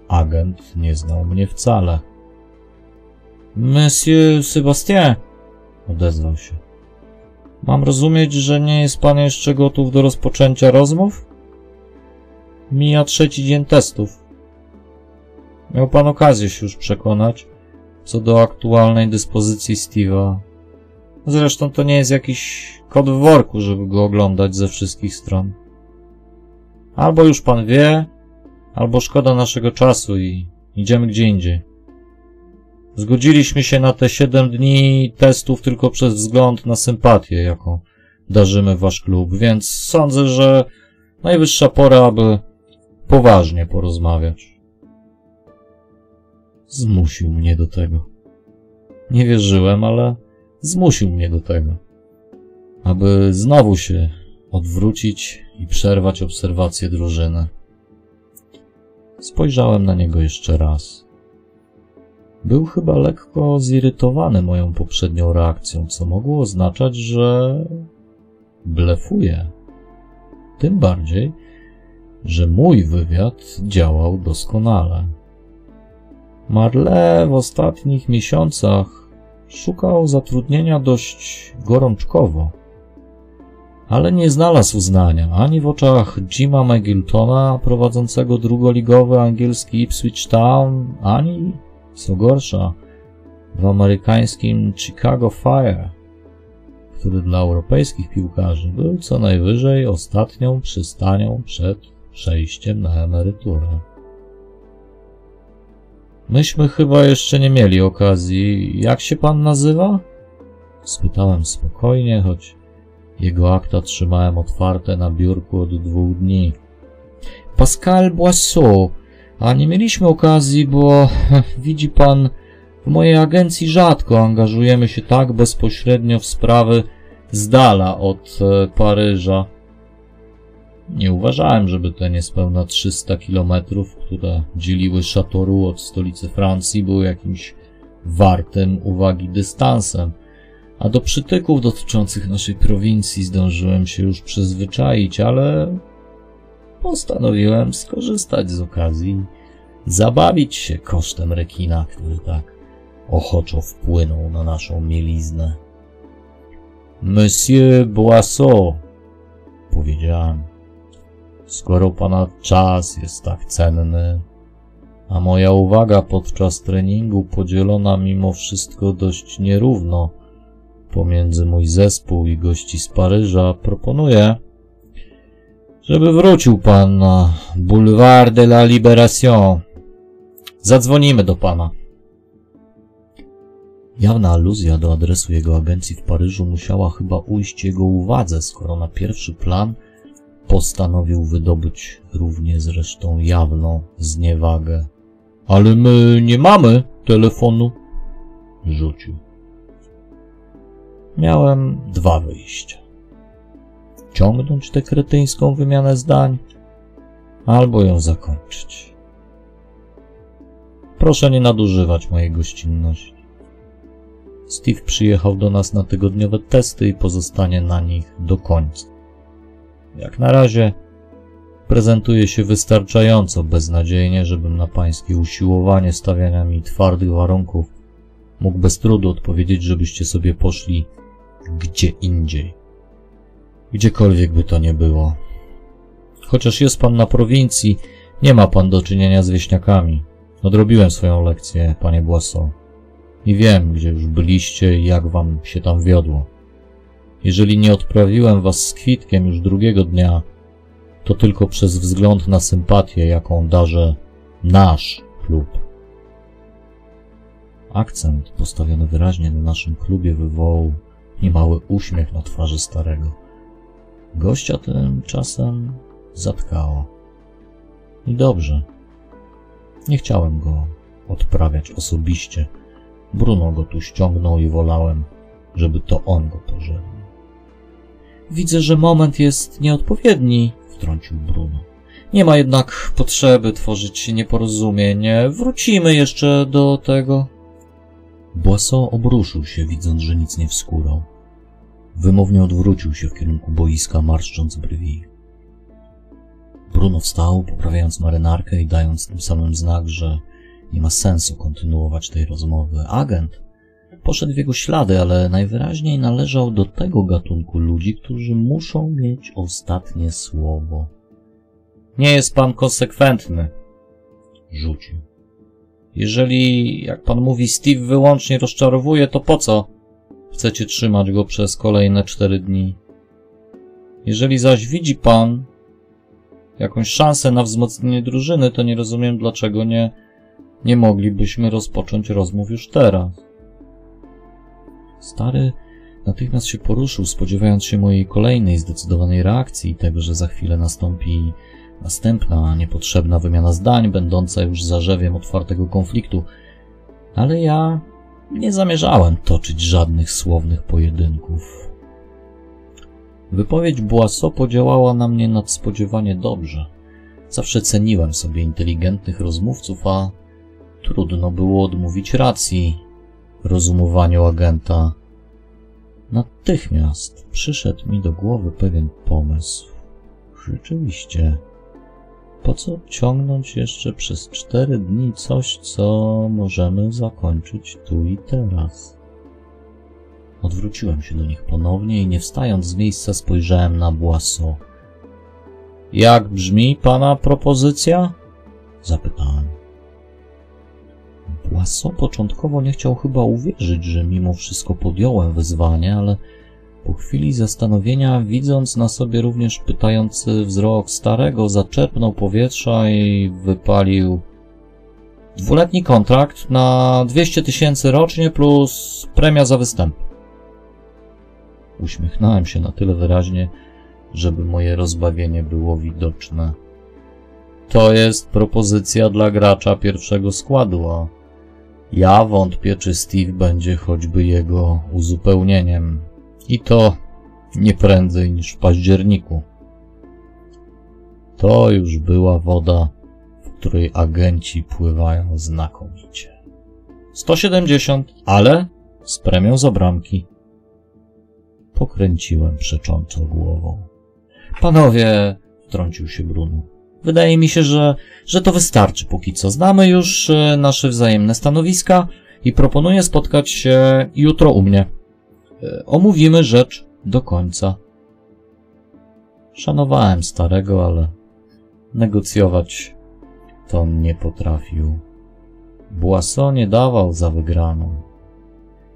agent nie znał mnie wcale. Monsieur Sébastien, odezwał się. Mam rozumieć, że nie jest pan jeszcze gotów do rozpoczęcia rozmów? Mija trzeci dzień testów. Miał pan okazję się już przekonać co do aktualnej dyspozycji Steve'a. Zresztą to nie jest jakiś kod w worku, żeby go oglądać ze wszystkich stron. Albo już pan wie, albo szkoda naszego czasu i idziemy gdzie indziej. Zgodziliśmy się na te 7 dni testów tylko przez wzgląd na sympatię, jaką darzymy wasz klub, więc sądzę, że najwyższa pora, aby poważnie porozmawiać. Zmusił mnie do tego. Nie wierzyłem, ale zmusił mnie do tego. Aby znowu się odwrócić i przerwać obserwację drużyny. Spojrzałem na niego jeszcze raz. Był chyba lekko zirytowany moją poprzednią reakcją, co mogło oznaczać, że blefuje. Tym bardziej, że mój wywiad działał doskonale. Marle w ostatnich miesiącach szukał zatrudnienia dość gorączkowo, ale nie znalazł uznania ani w oczach Jima McGiltona, prowadzącego drugoligowy angielski Ipswich Town, ani, co gorsza, w amerykańskim Chicago Fire, który dla europejskich piłkarzy był co najwyżej ostatnią przystanią przed przejściem na emeryturę. Myśmy chyba jeszcze nie mieli okazji. Jak się pan nazywa? Spytałem spokojnie, choć jego akta trzymałem otwarte na biurku od dwóch dni. Pascal Boisseau, a nie mieliśmy okazji, bo widzi pan, w mojej agencji rzadko angażujemy się tak bezpośrednio w sprawy z dala od e, Paryża. Nie uważałem, żeby te niespełna 300 kilometrów, które dzieliły Châteauroux od stolicy Francji, były jakimś wartym uwagi dystansem. A do przytyków dotyczących naszej prowincji zdążyłem się już przyzwyczaić, ale postanowiłem skorzystać z okazji, zabawić się kosztem rekina, który tak ochoczo wpłynął na naszą mieliznę. Monsieur Boisseau, powiedziałem. Skoro pana czas jest tak cenny, a moja uwaga podczas treningu podzielona mimo wszystko dość nierówno pomiędzy mój zespół i gości z Paryża, proponuję, żeby wrócił pan na Boulevard de la Libération. Zadzwonimy do pana. Jawna aluzja do adresu jego agencji w Paryżu musiała chyba ujść jego uwadze, skoro na pierwszy plan postanowił wydobyć równie zresztą jawną zniewagę. Ale my nie mamy telefonu, rzucił. Miałem dwa wyjścia. Ciągnąć tę kretyńską wymianę zdań, albo ją zakończyć. Proszę nie nadużywać mojej gościnności. Steve przyjechał do nas na tygodniowe testy i pozostanie na nich do końca. Jak na razie prezentuje się wystarczająco beznadziejnie, żebym na pańskie usiłowanie stawiania mi twardych warunków mógł bez trudu odpowiedzieć, żebyście sobie poszli gdzie indziej. Gdziekolwiek by to nie było. Chociaż jest pan na prowincji, nie ma pan do czynienia z wieśniakami. Odrobiłem swoją lekcję, panie Błaso. I wiem, gdzie już byliście i jak wam się tam wiodło. Jeżeli nie odprawiłem was z kwitkiem już drugiego dnia, to tylko przez wzgląd na sympatię, jaką darzę nasz klub. Akcent postawiony wyraźnie na naszym klubie wywołał niemały uśmiech na twarzy starego. Gościa tymczasem zatkało. I dobrze. Nie chciałem go odprawiać osobiście. Bruno go tu ściągnął i wolałem, żeby to on go pożegnał. Widzę, że moment jest nieodpowiedni, wtrącił Bruno. Nie ma jednak potrzeby tworzyć nieporozumień. Wrócimy jeszcze do tego. Boisseau obruszył się, widząc, że nic nie wskórał. Wymownie odwrócił się w kierunku boiska, marszcząc brwi. Bruno wstał, poprawiając marynarkę i dając tym samym znak, że nie ma sensu kontynuować tej rozmowy. Agent poszedł w jego ślady, ale najwyraźniej należał do tego gatunku ludzi, którzy muszą mieć ostatnie słowo. Nie jest pan konsekwentny, rzucił. Jeżeli, jak pan mówi, Steve wyłącznie rozczarowuje, to po co chcecie trzymać go przez kolejne cztery dni? Jeżeli zaś widzi pan jakąś szansę na wzmocnienie drużyny, to nie rozumiem, dlaczego nie, nie moglibyśmy rozpocząć rozmów już teraz. Stary natychmiast się poruszył, spodziewając się mojej kolejnej zdecydowanej reakcji i tego, że za chwilę nastąpi następna niepotrzebna wymiana zdań, będąca już zarzewiem otwartego konfliktu. Ale ja nie zamierzałem toczyć żadnych słownych pojedynków. Wypowiedź Boisseau podziałała na mnie nadspodziewanie dobrze. Zawsze ceniłem sobie inteligentnych rozmówców, a trudno było odmówić racji rozumowaniu agenta. Natychmiast przyszedł mi do głowy pewien pomysł. Rzeczywiście, po co ciągnąć jeszcze przez cztery dni coś, co możemy zakończyć tu i teraz? Odwróciłem się do nich ponownie i nie wstając z miejsca spojrzałem na Błaso. Jak brzmi pana propozycja? Zapytałem. Błaso początkowo nie chciał chyba uwierzyć, że mimo wszystko podjąłem wyzwanie, ale po chwili zastanowienia, widząc na sobie również pytający wzrok starego, zaczerpnął powietrza i wypalił dwuletni kontrakt na 200 tysięcy rocznie plus premia za występ. Uśmiechnąłem się na tyle wyraźnie, żeby moje rozbawienie było widoczne. To jest propozycja dla gracza pierwszego składu, a ja wątpię, czy Steve będzie choćby jego uzupełnieniem. I to nie prędzej niż w październiku. To już była woda, w której agenci pływają znakomicie. 170, ale z premią za bramki. Pokręciłem przecząco głową. Panowie, wtrącił się Bruno. Wydaje mi się, że, że to wystarczy póki co. Znamy już e, nasze wzajemne stanowiska i proponuję spotkać się jutro u mnie. E, omówimy rzecz do końca. Szanowałem starego, ale negocjować to nie potrafił. Błaso nie dawał za wygraną.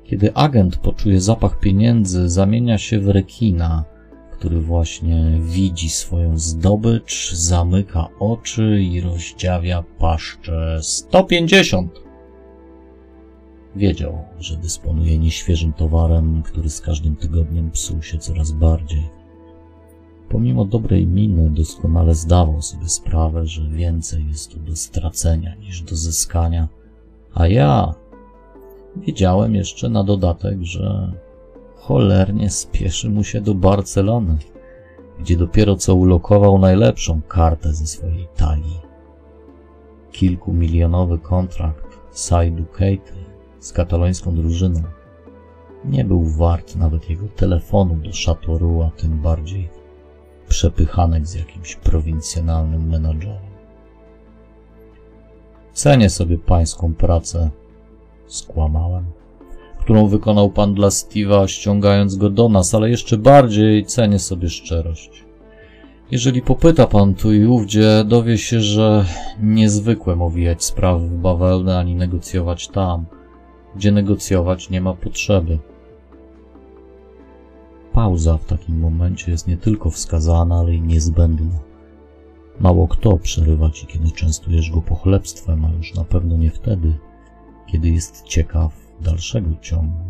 Kiedy agent poczuje zapach pieniędzy, zamienia się w rekina, który właśnie widzi swoją zdobycz, zamyka oczy i rozdziawia paszczę. 150! Wiedział, że dysponuje nieświeżym towarem, który z każdym tygodniem psuł się coraz bardziej. Pomimo dobrej miny doskonale zdawał sobie sprawę, że więcej jest tu do stracenia niż do zyskania, a ja wiedziałem jeszcze na dodatek, że cholernie spieszy mu się do Barcelony, gdzie dopiero co ulokował najlepszą kartę ze swojej talii. Kilkumilionowy kontrakt Saidu Keity katalońską drużyną nie był wart nawet jego telefonu do Chateauroux, a tym bardziej przepychanek z jakimś prowincjonalnym menadżerem. Cenię sobie pańską pracę, skłamałem, którą wykonał pan dla Steve'a, ściągając go do nas, ale jeszcze bardziej cenię sobie szczerość. Jeżeli popyta pan tu i ówdzie, dowie się, że niezwykłem owijać sprawy w bawełnę ani negocjować tam – gdzie negocjować nie ma potrzeby. Pauza w takim momencie jest nie tylko wskazana, ale i niezbędna. Mało kto przerywa ci, kiedy częstujesz go pochlebstwem, a już na pewno nie wtedy, kiedy jest ciekaw dalszego ciągu.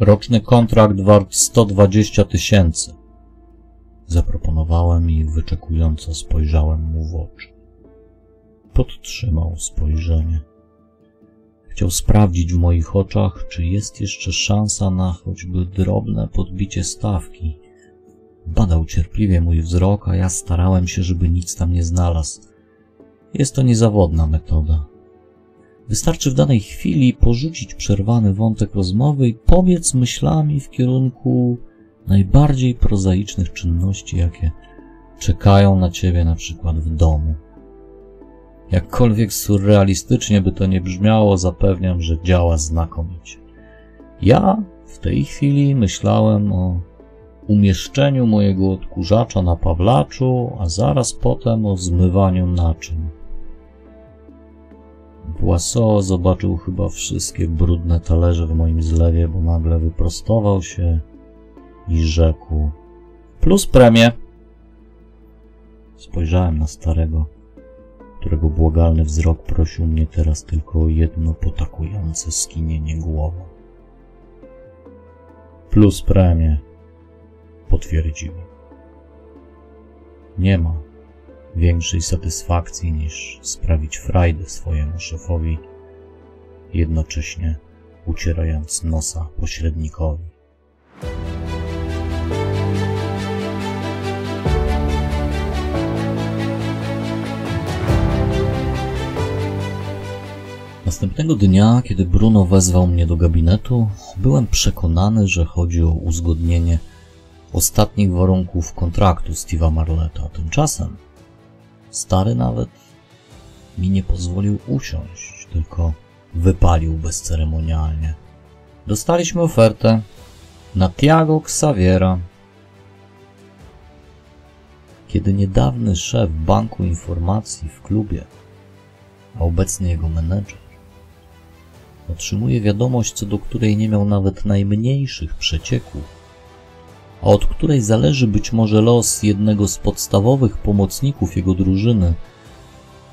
Roczny kontrakt wart 120 tysięcy, Zaproponowałem i wyczekująco spojrzałem mu w oczy. Podtrzymał spojrzenie. Chciał sprawdzić w moich oczach, czy jest jeszcze szansa na choćby drobne podbicie stawki. Badał cierpliwie mój wzrok, a ja starałem się, żeby nic tam nie znalazł. Jest to niezawodna metoda. Wystarczy w danej chwili porzucić przerwany wątek rozmowy i pobiec myślami w kierunku najbardziej prozaicznych czynności, jakie czekają na ciebie na przykład w domu. Jakkolwiek surrealistycznie by to nie brzmiało, zapewniam, że działa znakomicie. Ja w tej chwili myślałem o umieszczeniu mojego odkurzacza na Pawlaczu, a zaraz potem o zmywaniu naczyń. Właso zobaczył chyba wszystkie brudne talerze w moim zlewie, bo nagle wyprostował się i rzekł: Plus premię. Spojrzałem na starego, którego błagalny wzrok prosił mnie teraz tylko o jedno potakujące skinienie głową. Plus premię, potwierdził. Nie ma większej satysfakcji niż sprawić frajdę swojemu szefowi, jednocześnie ucierając nosa pośrednikowi. Następnego dnia, kiedy Bruno wezwał mnie do gabinetu, byłem przekonany, że chodzi o uzgodnienie ostatnich warunków kontraktu Steve'a Marleta. Tymczasem stary nawet mi nie pozwolił usiąść, tylko wypalił bezceremonialnie. Dostaliśmy ofertę na Tiago Xaviera. Kiedy niedawny szef Banku Informacji w klubie, a obecny jego menedżer, otrzymuje wiadomość, co do której nie miał nawet najmniejszych przecieków, a od której zależy być może los jednego z podstawowych pomocników jego drużyny,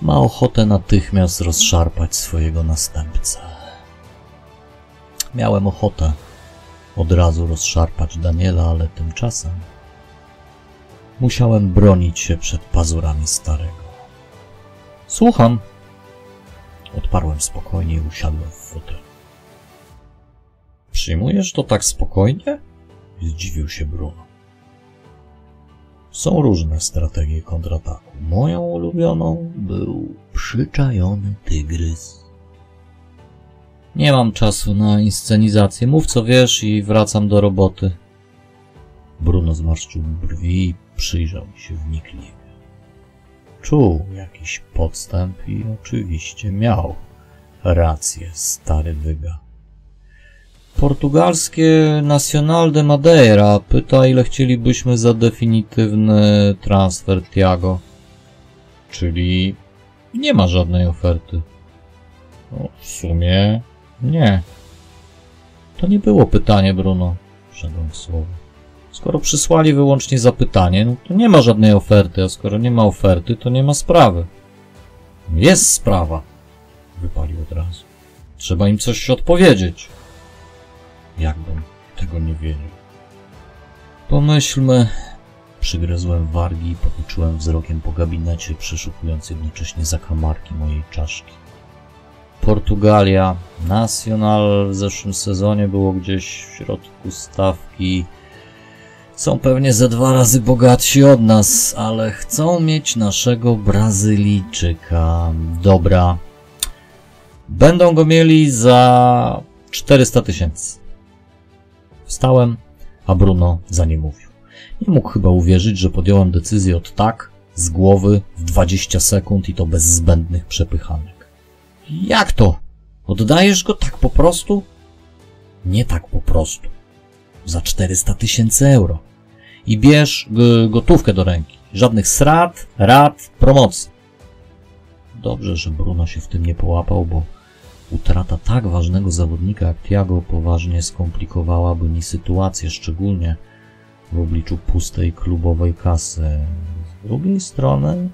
ma ochotę natychmiast rozszarpać swojego następcę. Miałem ochotę od razu rozszarpać Daniela, ale tymczasem musiałem bronić się przed pazurami starego. Słucham. Odparłem spokojnie i usiadłem w fotelu. Przyjmujesz to tak spokojnie? Zdziwił się Bruno. Są różne strategie kontrataku. Moją ulubioną był przyczajony tygrys. Nie mam czasu na inscenizację. Mów co wiesz i wracam do roboty. Bruno zmarszczył brwi i przyjrzał mi się wnikliwie. Czuł jakiś podstęp i oczywiście miał rację, stary wyga. Portugalskie Nacional de Madeira pyta, ile chcielibyśmy za definitywny transfer Tiago. Czyli nie ma żadnej oferty. No, w sumie nie. To nie było pytanie, Bruno. Wszedłem w słowo. Skoro przysłali wyłącznie zapytanie, no to nie ma żadnej oferty, a skoro nie ma oferty, to nie ma sprawy. Jest sprawa, wypalił od razu. Trzeba im coś odpowiedzieć. Jakbym tego nie wiedział. Pomyślmy. Przygryzłem wargi i potoczyłem wzrokiem po gabinecie, przeszukując jednocześnie zakamarki mojej czaszki. Portugalia, Nacional w zeszłym sezonie było gdzieś w środku stawki. Są pewnie ze dwa razy bogatsi od nas, ale chcą mieć naszego Brazylijczyka. Dobra. Będą go mieli za 400 tysięcy. Wstałem, a Bruno za nie mówił. Nie mógł chyba uwierzyć, że podjąłem decyzję od tak, z głowy, w 20 sekund i to bez zbędnych przepychanek. Jak to? Oddajesz go tak po prostu? Nie tak po prostu. Za 400 tysięcy euro. I bierz gotówkę do ręki. Żadnych srad, rad, promocji. Dobrze, że Bruno się w tym nie połapał, bo Utrata tak ważnego zawodnika jak Thiago poważnie skomplikowałaby mi sytuację, szczególnie w obliczu pustej klubowej kasy. Z drugiej strony,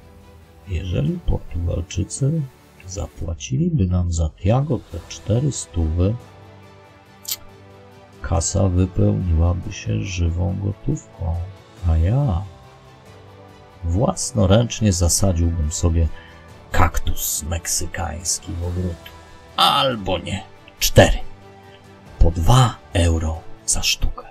jeżeli Portugalczycy zapłaciliby nam za Thiago te cztery stówy, kasa wypełniłaby się żywą gotówką, a ja własnoręcznie zasadziłbym sobie kaktus meksykański w ogródku. Albo nie. Cztery. Po dwa euro za sztukę.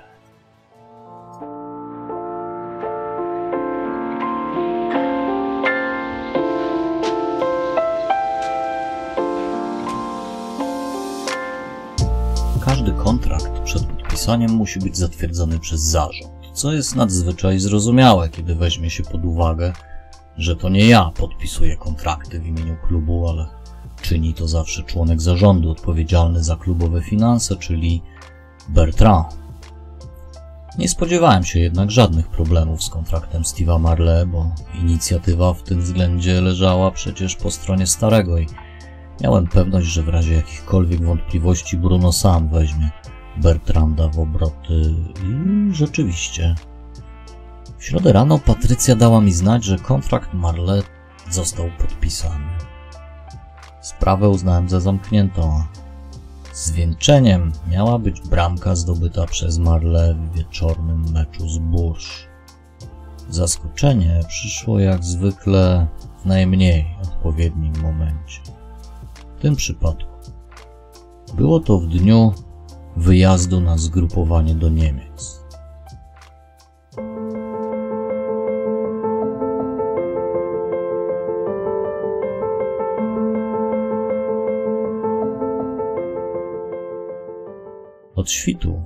Podpisaniem musi być zatwierdzony przez zarząd, co jest nadzwyczaj zrozumiałe, kiedy weźmie się pod uwagę, że to nie ja podpisuję kontrakty w imieniu klubu, ale czyni to zawsze członek zarządu odpowiedzialny za klubowe finanse, czyli Bertrand. Nie spodziewałem się jednak żadnych problemów z kontraktem Steve'a Marle, bo inicjatywa w tym względzie leżała przecież po stronie starego i miałem pewność, że w razie jakichkolwiek wątpliwości Bruno sam weźmie Bertranda w obroty i rzeczywiście. W środę rano Patrycja dała mi znać, że kontrakt Marle został podpisany. Sprawę uznałem za zamkniętą. Zwieńczeniem miała być bramka zdobyta przez Marle w wieczornym meczu z Bursz. Zaskoczenie przyszło jak zwykle w najmniej odpowiednim momencie. W tym przypadku było to w dniu wyjazdu na zgrupowanie do Niemiec. Od świtu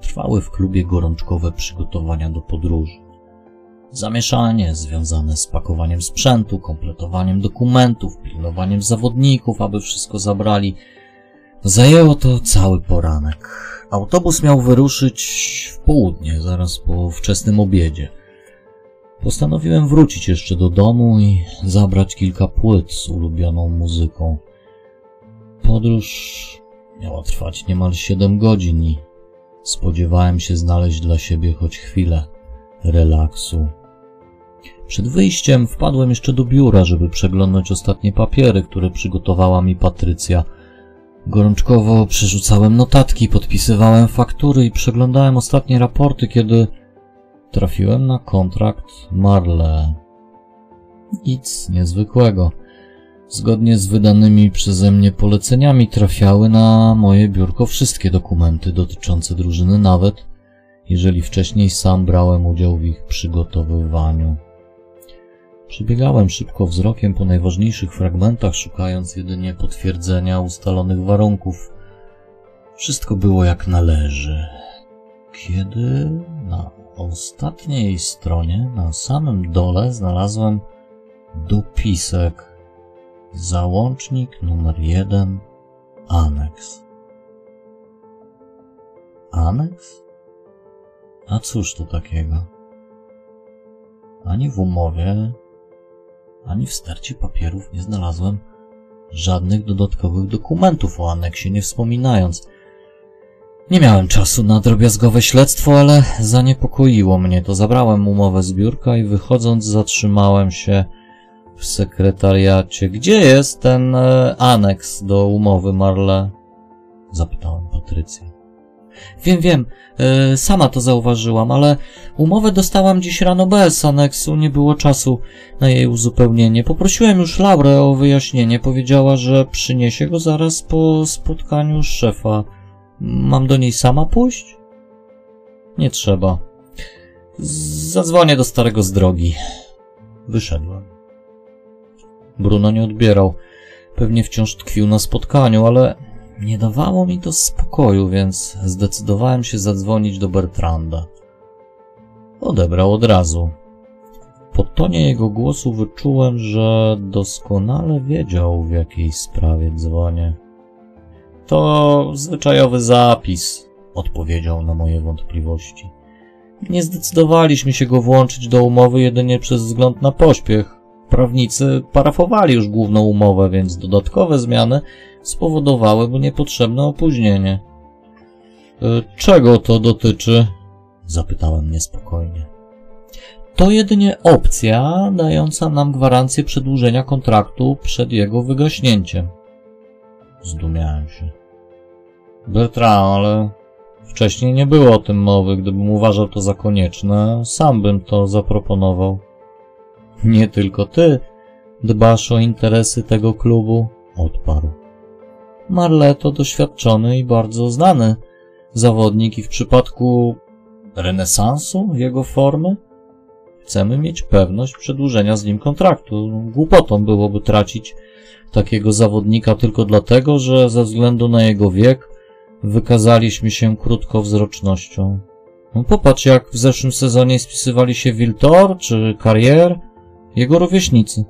trwały w klubie gorączkowe przygotowania do podróży. Zamieszanie związane z pakowaniem sprzętu, kompletowaniem dokumentów, pilnowaniem zawodników, aby wszystko zabrali. Zajęło to cały poranek. Autobus miał wyruszyć w południe, zaraz po wczesnym obiedzie. Postanowiłem wrócić jeszcze do domu i zabrać kilka płyt z ulubioną muzyką. Podróż Miała trwać niemal 7 godzin i spodziewałem się znaleźć dla siebie choć chwilę relaksu. Przed wyjściem wpadłem jeszcze do biura, żeby przeglądać ostatnie papiery, które przygotowała mi Patrycja. Gorączkowo przerzucałem notatki, podpisywałem faktury i przeglądałem ostatnie raporty, kiedy trafiłem na kontrakt Marle. Nic niezwykłego zgodnie z wydanymi przeze mnie poleceniami trafiały na moje biurko wszystkie dokumenty dotyczące drużyny, nawet jeżeli wcześniej sam brałem udział w ich przygotowywaniu. Przybiegałem szybko wzrokiem po najważniejszych fragmentach, szukając jedynie potwierdzenia ustalonych warunków. Wszystko było jak należy. Kiedy na ostatniej stronie, na samym dole, znalazłem dopisek Załącznik numer jeden. Aneks. Aneks? A cóż to takiego? Ani w umowie, ani w stercie papierów nie znalazłem żadnych dodatkowych dokumentów o aneksie, nie wspominając. Nie miałem czasu na drobiazgowe śledztwo, ale zaniepokoiło mnie to. Zabrałem umowę z biurka i wychodząc zatrzymałem się w sekretariacie. Gdzie jest ten e, aneks do umowy, Marle? Zapytałem Patrycję. Wiem, wiem, e, sama to zauważyłam, ale umowę dostałam dziś rano bez aneksu, nie było czasu na jej uzupełnienie. Poprosiłem już Laurę o wyjaśnienie, powiedziała, że przyniesie go zaraz po spotkaniu szefa. Mam do niej sama pójść? Nie trzeba. Zadzwonię do starego z drogi. Wyszedłem. Bruno nie odbierał. Pewnie wciąż tkwił na spotkaniu, ale nie dawało mi to spokoju, więc zdecydowałem się zadzwonić do Bertranda. Odebrał od razu. Po tonie jego głosu wyczułem, że doskonale wiedział, w jakiej sprawie dzwonię. To zwyczajowy zapis, odpowiedział na moje wątpliwości. Nie zdecydowaliśmy się go włączyć do umowy jedynie przez wzgląd na pośpiech. Prawnicy parafowali już główną umowę, więc dodatkowe zmiany spowodowałyby niepotrzebne opóźnienie. E, czego to dotyczy? Zapytałem niespokojnie. To jedynie opcja dająca nam gwarancję przedłużenia kontraktu przed jego wygaśnięciem. Zdumiałem się. Bertrand, ale wcześniej nie było o tym mowy. Gdybym uważał to za konieczne, sam bym to zaproponował. Nie tylko ty dbasz o interesy tego klubu, odparł. Marle to doświadczony i bardzo znany zawodnik i w przypadku renesansu jego formy chcemy mieć pewność przedłużenia z nim kontraktu. Głupotą byłoby tracić takiego zawodnika tylko dlatego, że ze względu na jego wiek wykazaliśmy się krótkowzrocznością. No popatrz, jak w zeszłym sezonie spisywali się Wiltor czy Carrier, jego rówieśnicy.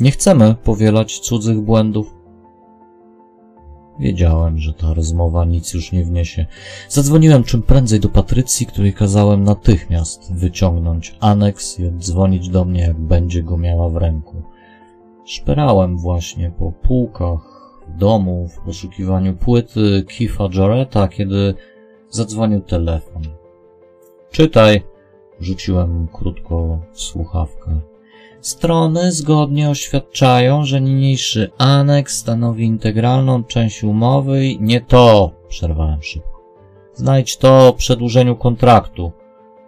Nie chcemy powielać cudzych błędów. Wiedziałem, że ta rozmowa nic już nie wniesie. Zadzwoniłem czym prędzej do Patrycji, której kazałem natychmiast wyciągnąć aneks i oddzwonić do mnie, jak będzie go miała w ręku. Szperałem właśnie po półkach domu w poszukiwaniu płyty Kifa Jareta, kiedy zadzwonił telefon. Czytaj, rzuciłem krótko w słuchawkę. Strony zgodnie oświadczają, że niniejszy aneks stanowi integralną część umowy i nie to, przerwałem szybko. Znajdź to o przedłużeniu kontraktu.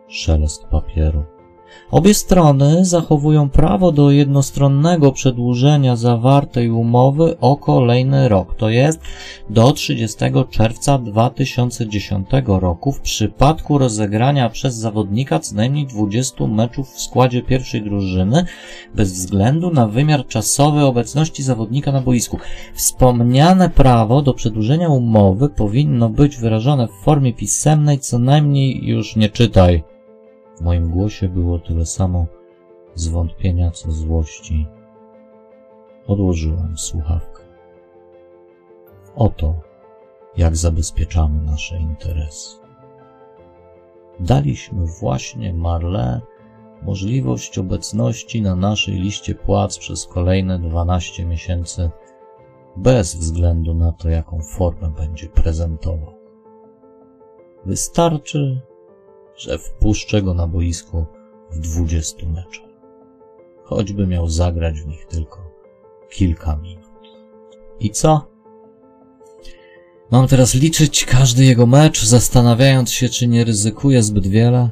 Szelest papieru. Obie strony zachowują prawo do jednostronnego przedłużenia zawartej umowy o kolejny rok, to jest do 30 czerwca 2010 roku w przypadku rozegrania przez zawodnika co najmniej 20 meczów w składzie pierwszej drużyny bez względu na wymiar czasowy obecności zawodnika na boisku. Wspomniane prawo do przedłużenia umowy powinno być wyrażone w formie pisemnej co najmniej już nie czytaj. W moim głosie było tyle samo zwątpienia, co złości. Odłożyłem słuchawkę. Oto, jak zabezpieczamy nasze interesy. Daliśmy właśnie Marle możliwość obecności na naszej liście płac przez kolejne 12 miesięcy, bez względu na to, jaką formę będzie prezentował. Wystarczy, że wpuszczę go na boisku w 20 meczach. Choćby miał zagrać w nich tylko kilka minut. I co? Mam teraz liczyć każdy jego mecz, zastanawiając się, czy nie ryzykuje zbyt wiele?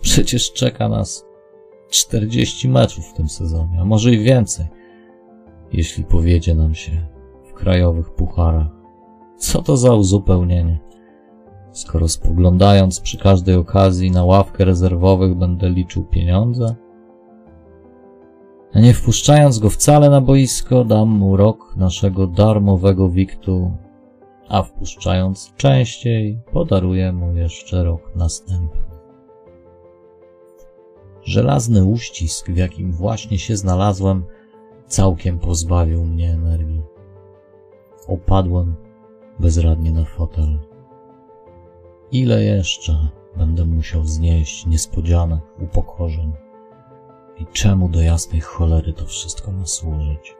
Przecież czeka nas 40 meczów w tym sezonie, a może i więcej, jeśli powiedzie nam się w krajowych pucharach. Co to za uzupełnienie? Skoro spoglądając przy każdej okazji na ławkę rezerwowych będę liczył pieniądze? A nie wpuszczając go wcale na boisko, dam mu rok naszego darmowego wiktu, a wpuszczając częściej, podaruję mu jeszcze rok następny. Żelazny uścisk, w jakim właśnie się znalazłem, całkiem pozbawił mnie energii. Opadłem bezradnie na fotel. Ile jeszcze będę musiał znieść niespodzianek, upokorzeń? I czemu do jasnej cholery to wszystko ma służyć?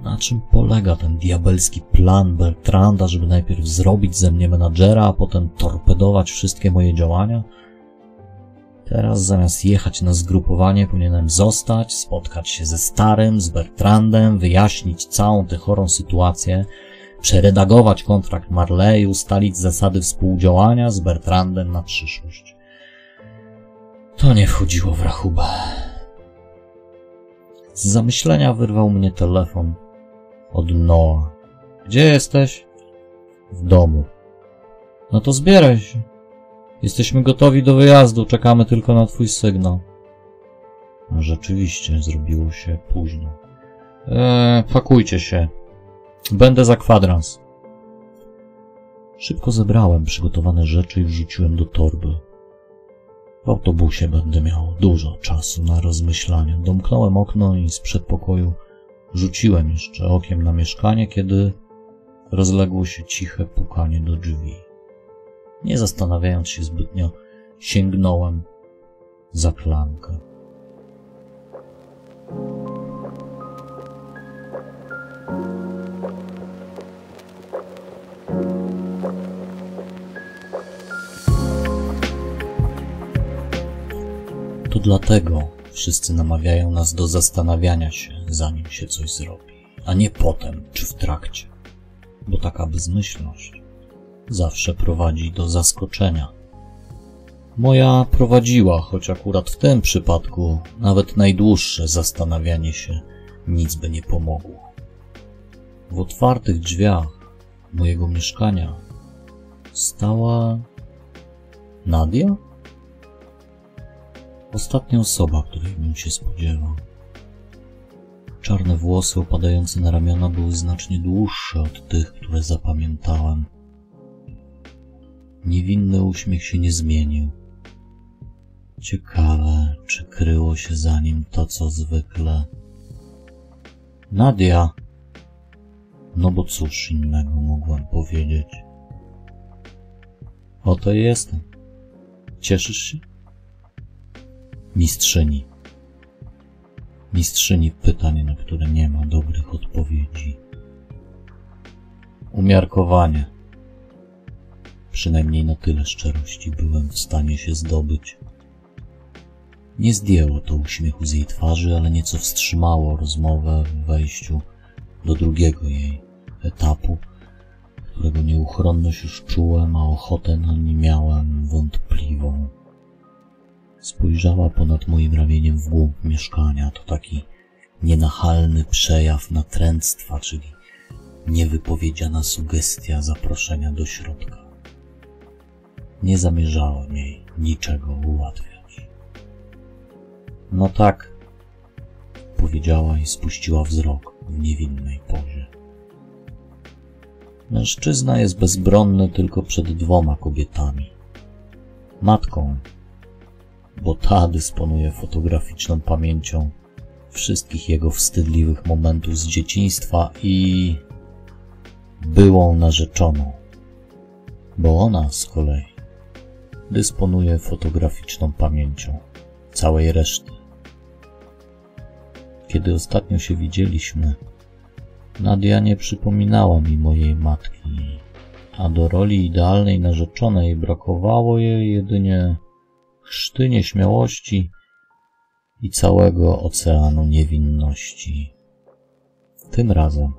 Na czym polega ten diabelski plan Bertranda, żeby najpierw zrobić ze mnie menadżera, a potem torpedować wszystkie moje działania? Teraz zamiast jechać na zgrupowanie powinienem zostać, spotkać się ze starym, z Bertrandem, wyjaśnić całą tę chorą sytuację, przeredagować kontrakt Marley, ustalić zasady współdziałania z Bertrandem na przyszłość. To nie wchodziło w rachubę. Z zamyślenia wyrwał mnie telefon od Noah. Gdzie jesteś? W domu. No to zbieraj się. Jesteśmy gotowi do wyjazdu, czekamy tylko na twój sygnał. Rzeczywiście, zrobiło się późno. Eee, pakujcie się. Będę za kwadrans. Szybko zebrałem przygotowane rzeczy i wrzuciłem do torby. W autobusie będę miał dużo czasu na rozmyślanie. Domknąłem okno i z przedpokoju rzuciłem jeszcze okiem na mieszkanie, kiedy rozległo się ciche pukanie do drzwi. Nie zastanawiając się zbytnio, sięgnąłem za klamkę. To dlatego wszyscy namawiają nas do zastanawiania się, zanim się coś zrobi, a nie potem czy w trakcie, bo taka bezmyślność zawsze prowadzi do zaskoczenia. Moja prowadziła, choć akurat w tym przypadku nawet najdłuższe zastanawianie się nic by nie pomogło. W otwartych drzwiach mojego mieszkania stała Nadia? Ostatnia osoba, której bym się spodziewał. Czarne włosy opadające na ramiona były znacznie dłuższe od tych, które zapamiętałem. Niewinny uśmiech się nie zmienił. Ciekawe, czy kryło się za nim to, co zwykle. Nadia! No bo cóż innego mogłem powiedzieć. Oto jestem. Cieszysz się? Mistrzyni. Mistrzyni pytań, na które nie ma dobrych odpowiedzi. Umiarkowanie. Przynajmniej na tyle szczerości byłem w stanie się zdobyć. Nie zdjęło to uśmiechu z jej twarzy, ale nieco wstrzymało rozmowę w wejściu do drugiego jej etapu, którego nieuchronność już czułem, a ochotę na nie miałem wątpliwą. Spojrzała ponad moim ramieniem w głąb mieszkania. To taki nienachalny przejaw natręctwa, czyli niewypowiedziana sugestia zaproszenia do środka. Nie zamierzałem jej niczego ułatwiać. No tak, powiedziała i spuściła wzrok w niewinnej pozie. Mężczyzna jest bezbronny tylko przed dwoma kobietami. Matką, bo ta dysponuje fotograficzną pamięcią wszystkich jego wstydliwych momentów z dzieciństwa i byłą narzeczoną, bo ona z kolei dysponuje fotograficzną pamięcią całej reszty. Kiedy ostatnio się widzieliśmy, Nadia nie przypominała mi mojej matki, a do roli idealnej narzeczonej brakowało jej jedynie chrzty nieśmiałości i całego oceanu niewinności. Tym razem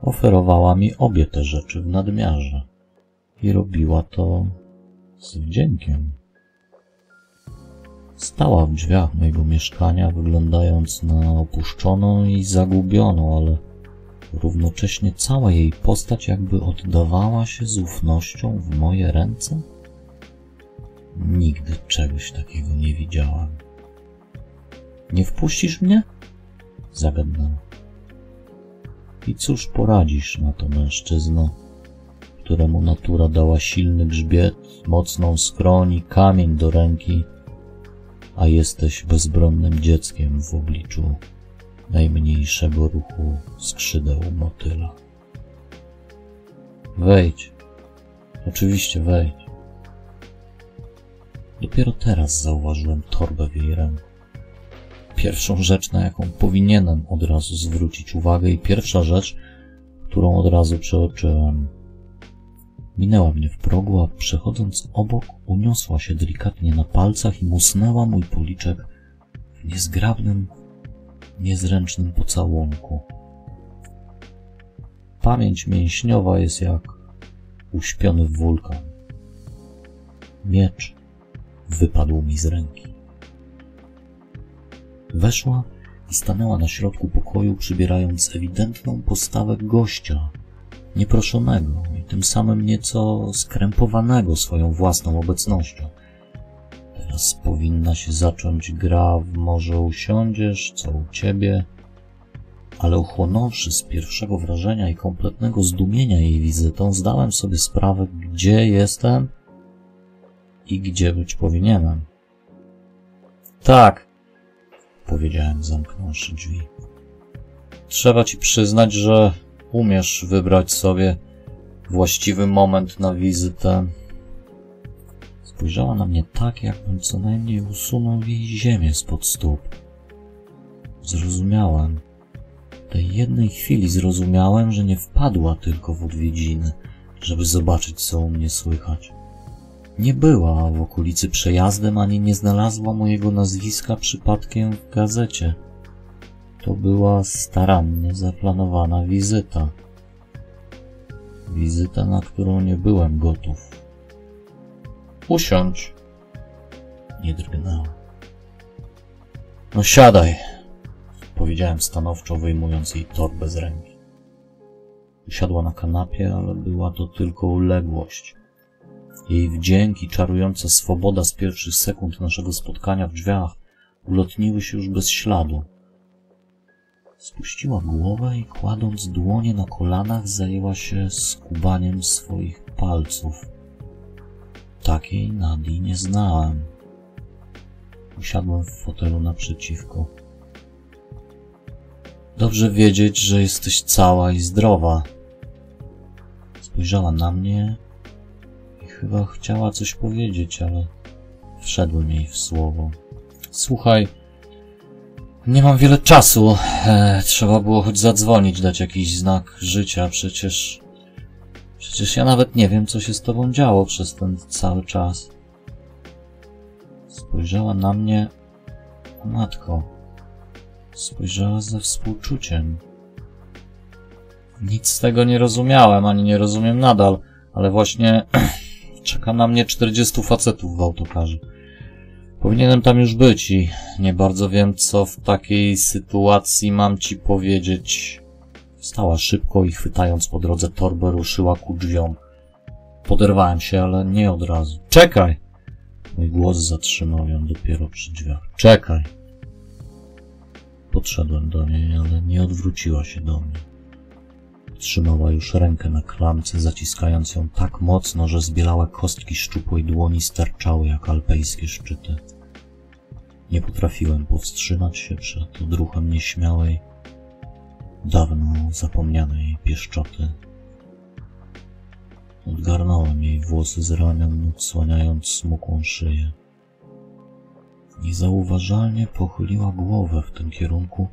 oferowała mi obie te rzeczy w nadmiarze i robiła to z wdziękiem. Stała w drzwiach mojego mieszkania, wyglądając na opuszczoną i zagubioną, ale równocześnie cała jej postać jakby oddawała się z ufnością w moje ręce. Nigdy czegoś takiego nie widziałem. Nie wpuścisz mnie? Zagadnął. I cóż poradzisz na to mężczyzno, któremu natura dała silny grzbiet, mocną skroń i kamień do ręki, a jesteś bezbronnym dzieckiem w obliczu najmniejszego ruchu skrzydeł motyla. Wejdź. Oczywiście wejdź. Dopiero teraz zauważyłem torbę w jej ręku. Pierwszą rzecz, na jaką powinienem od razu zwrócić uwagę i pierwsza rzecz, którą od razu przeoczyłem. Minęła mnie w progu, a przechodząc obok uniosła się delikatnie na palcach i musnęła mój policzek w niezgrabnym, niezręcznym pocałunku. Pamięć mięśniowa jest jak uśpiony wulkan. Miecz wypadł mi z ręki. Weszła i stanęła na środku pokoju, przybierając ewidentną postawę gościa, nieproszonego i tym samym nieco skrępowanego swoją własną obecnością. Teraz powinna się zacząć gra w może usiądziesz, co u ciebie, ale uchłonąwszy z pierwszego wrażenia i kompletnego zdumienia jej wizytą, zdałem sobie sprawę, gdzie jestem i gdzie być powinienem. Tak, powiedziałem, zamknąwszy drzwi. Trzeba ci przyznać, że umiesz wybrać sobie właściwy moment na wizytę. Spojrzała na mnie tak, jakbym co najmniej usunął jej ziemię spod stóp. Zrozumiałem. W tej jednej chwili zrozumiałem, że nie wpadła tylko w odwiedziny, żeby zobaczyć, co u mnie słychać. Nie była w okolicy przejazdem, ani nie znalazła mojego nazwiska przypadkiem w gazecie. To była starannie zaplanowana wizyta. Wizyta, na którą nie byłem gotów. Usiądź, nie drgnęła. No siadaj, powiedziałem stanowczo, wyjmując jej torbę z ręki. Usiadła na kanapie, ale była to tylko uległość. Jej wdzięk i czarująca swoboda z pierwszych sekund naszego spotkania w drzwiach ulotniły się już bez śladu. Spuściła głowę i kładąc dłonie na kolanach zajęła się skubaniem swoich palców. Takiej Nadii nie znałem. Usiadłem w fotelu naprzeciwko. Dobrze wiedzieć, że jesteś cała i zdrowa. Spojrzała na mnie chyba chciała coś powiedzieć, ale wszedłem jej w słowo. Słuchaj, nie mam wiele czasu. E, trzeba było choć zadzwonić, dać jakiś znak życia. Przecież. Przecież ja nawet nie wiem, co się z tobą działo przez ten cały czas. Spojrzała na mnie. Matko. Spojrzała ze współczuciem. Nic z tego nie rozumiałem, ani nie rozumiem nadal, ale właśnie czeka na mnie 40 facetów w autokarze. Powinienem tam już być i nie bardzo wiem, co w takiej sytuacji mam ci powiedzieć. Wstała szybko i chwytając po drodze torbę ruszyła ku drzwiom. Poderwałem się, ale nie od razu. Czekaj! Mój głos zatrzymał ją dopiero przy drzwiach. Czekaj! Podszedłem do niej, ale nie odwróciła się do mnie. Trzymała już rękę na klamce, zaciskając ją tak mocno, że zbielałe kostki szczupłej dłoni sterczały jak alpejskie szczyty. Nie potrafiłem powstrzymać się przed odruchem nieśmiałej, dawno zapomnianej pieszczoty. Odgarnąłem jej włosy z ramion, odsłaniając smukłą szyję. Niezauważalnie pochyliła głowę w tym kierunku,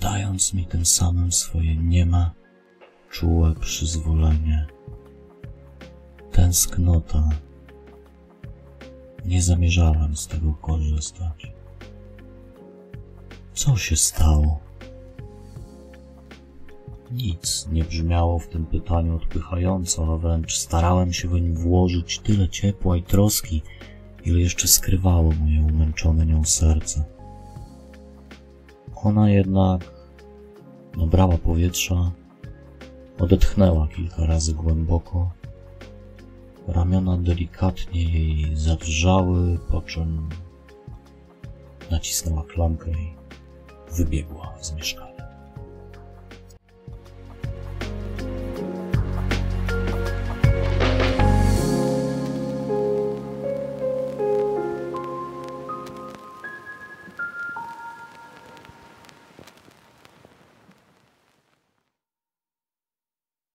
dając mi tym samym swoje nieme, czułe przyzwolenie. Tęsknota. Nie zamierzałem z tego korzystać. Co się stało? Nic nie brzmiało w tym pytaniu odpychająco, a wręcz starałem się weń włożyć tyle ciepła i troski, ile jeszcze skrywało moje umęczone nią serce. Ona jednak nabrała powietrza, odetchnęła kilka razy głęboko. Ramiona delikatnie jej zadrżały, po czym nacisnęła klamkę i wybiegła z mieszkania.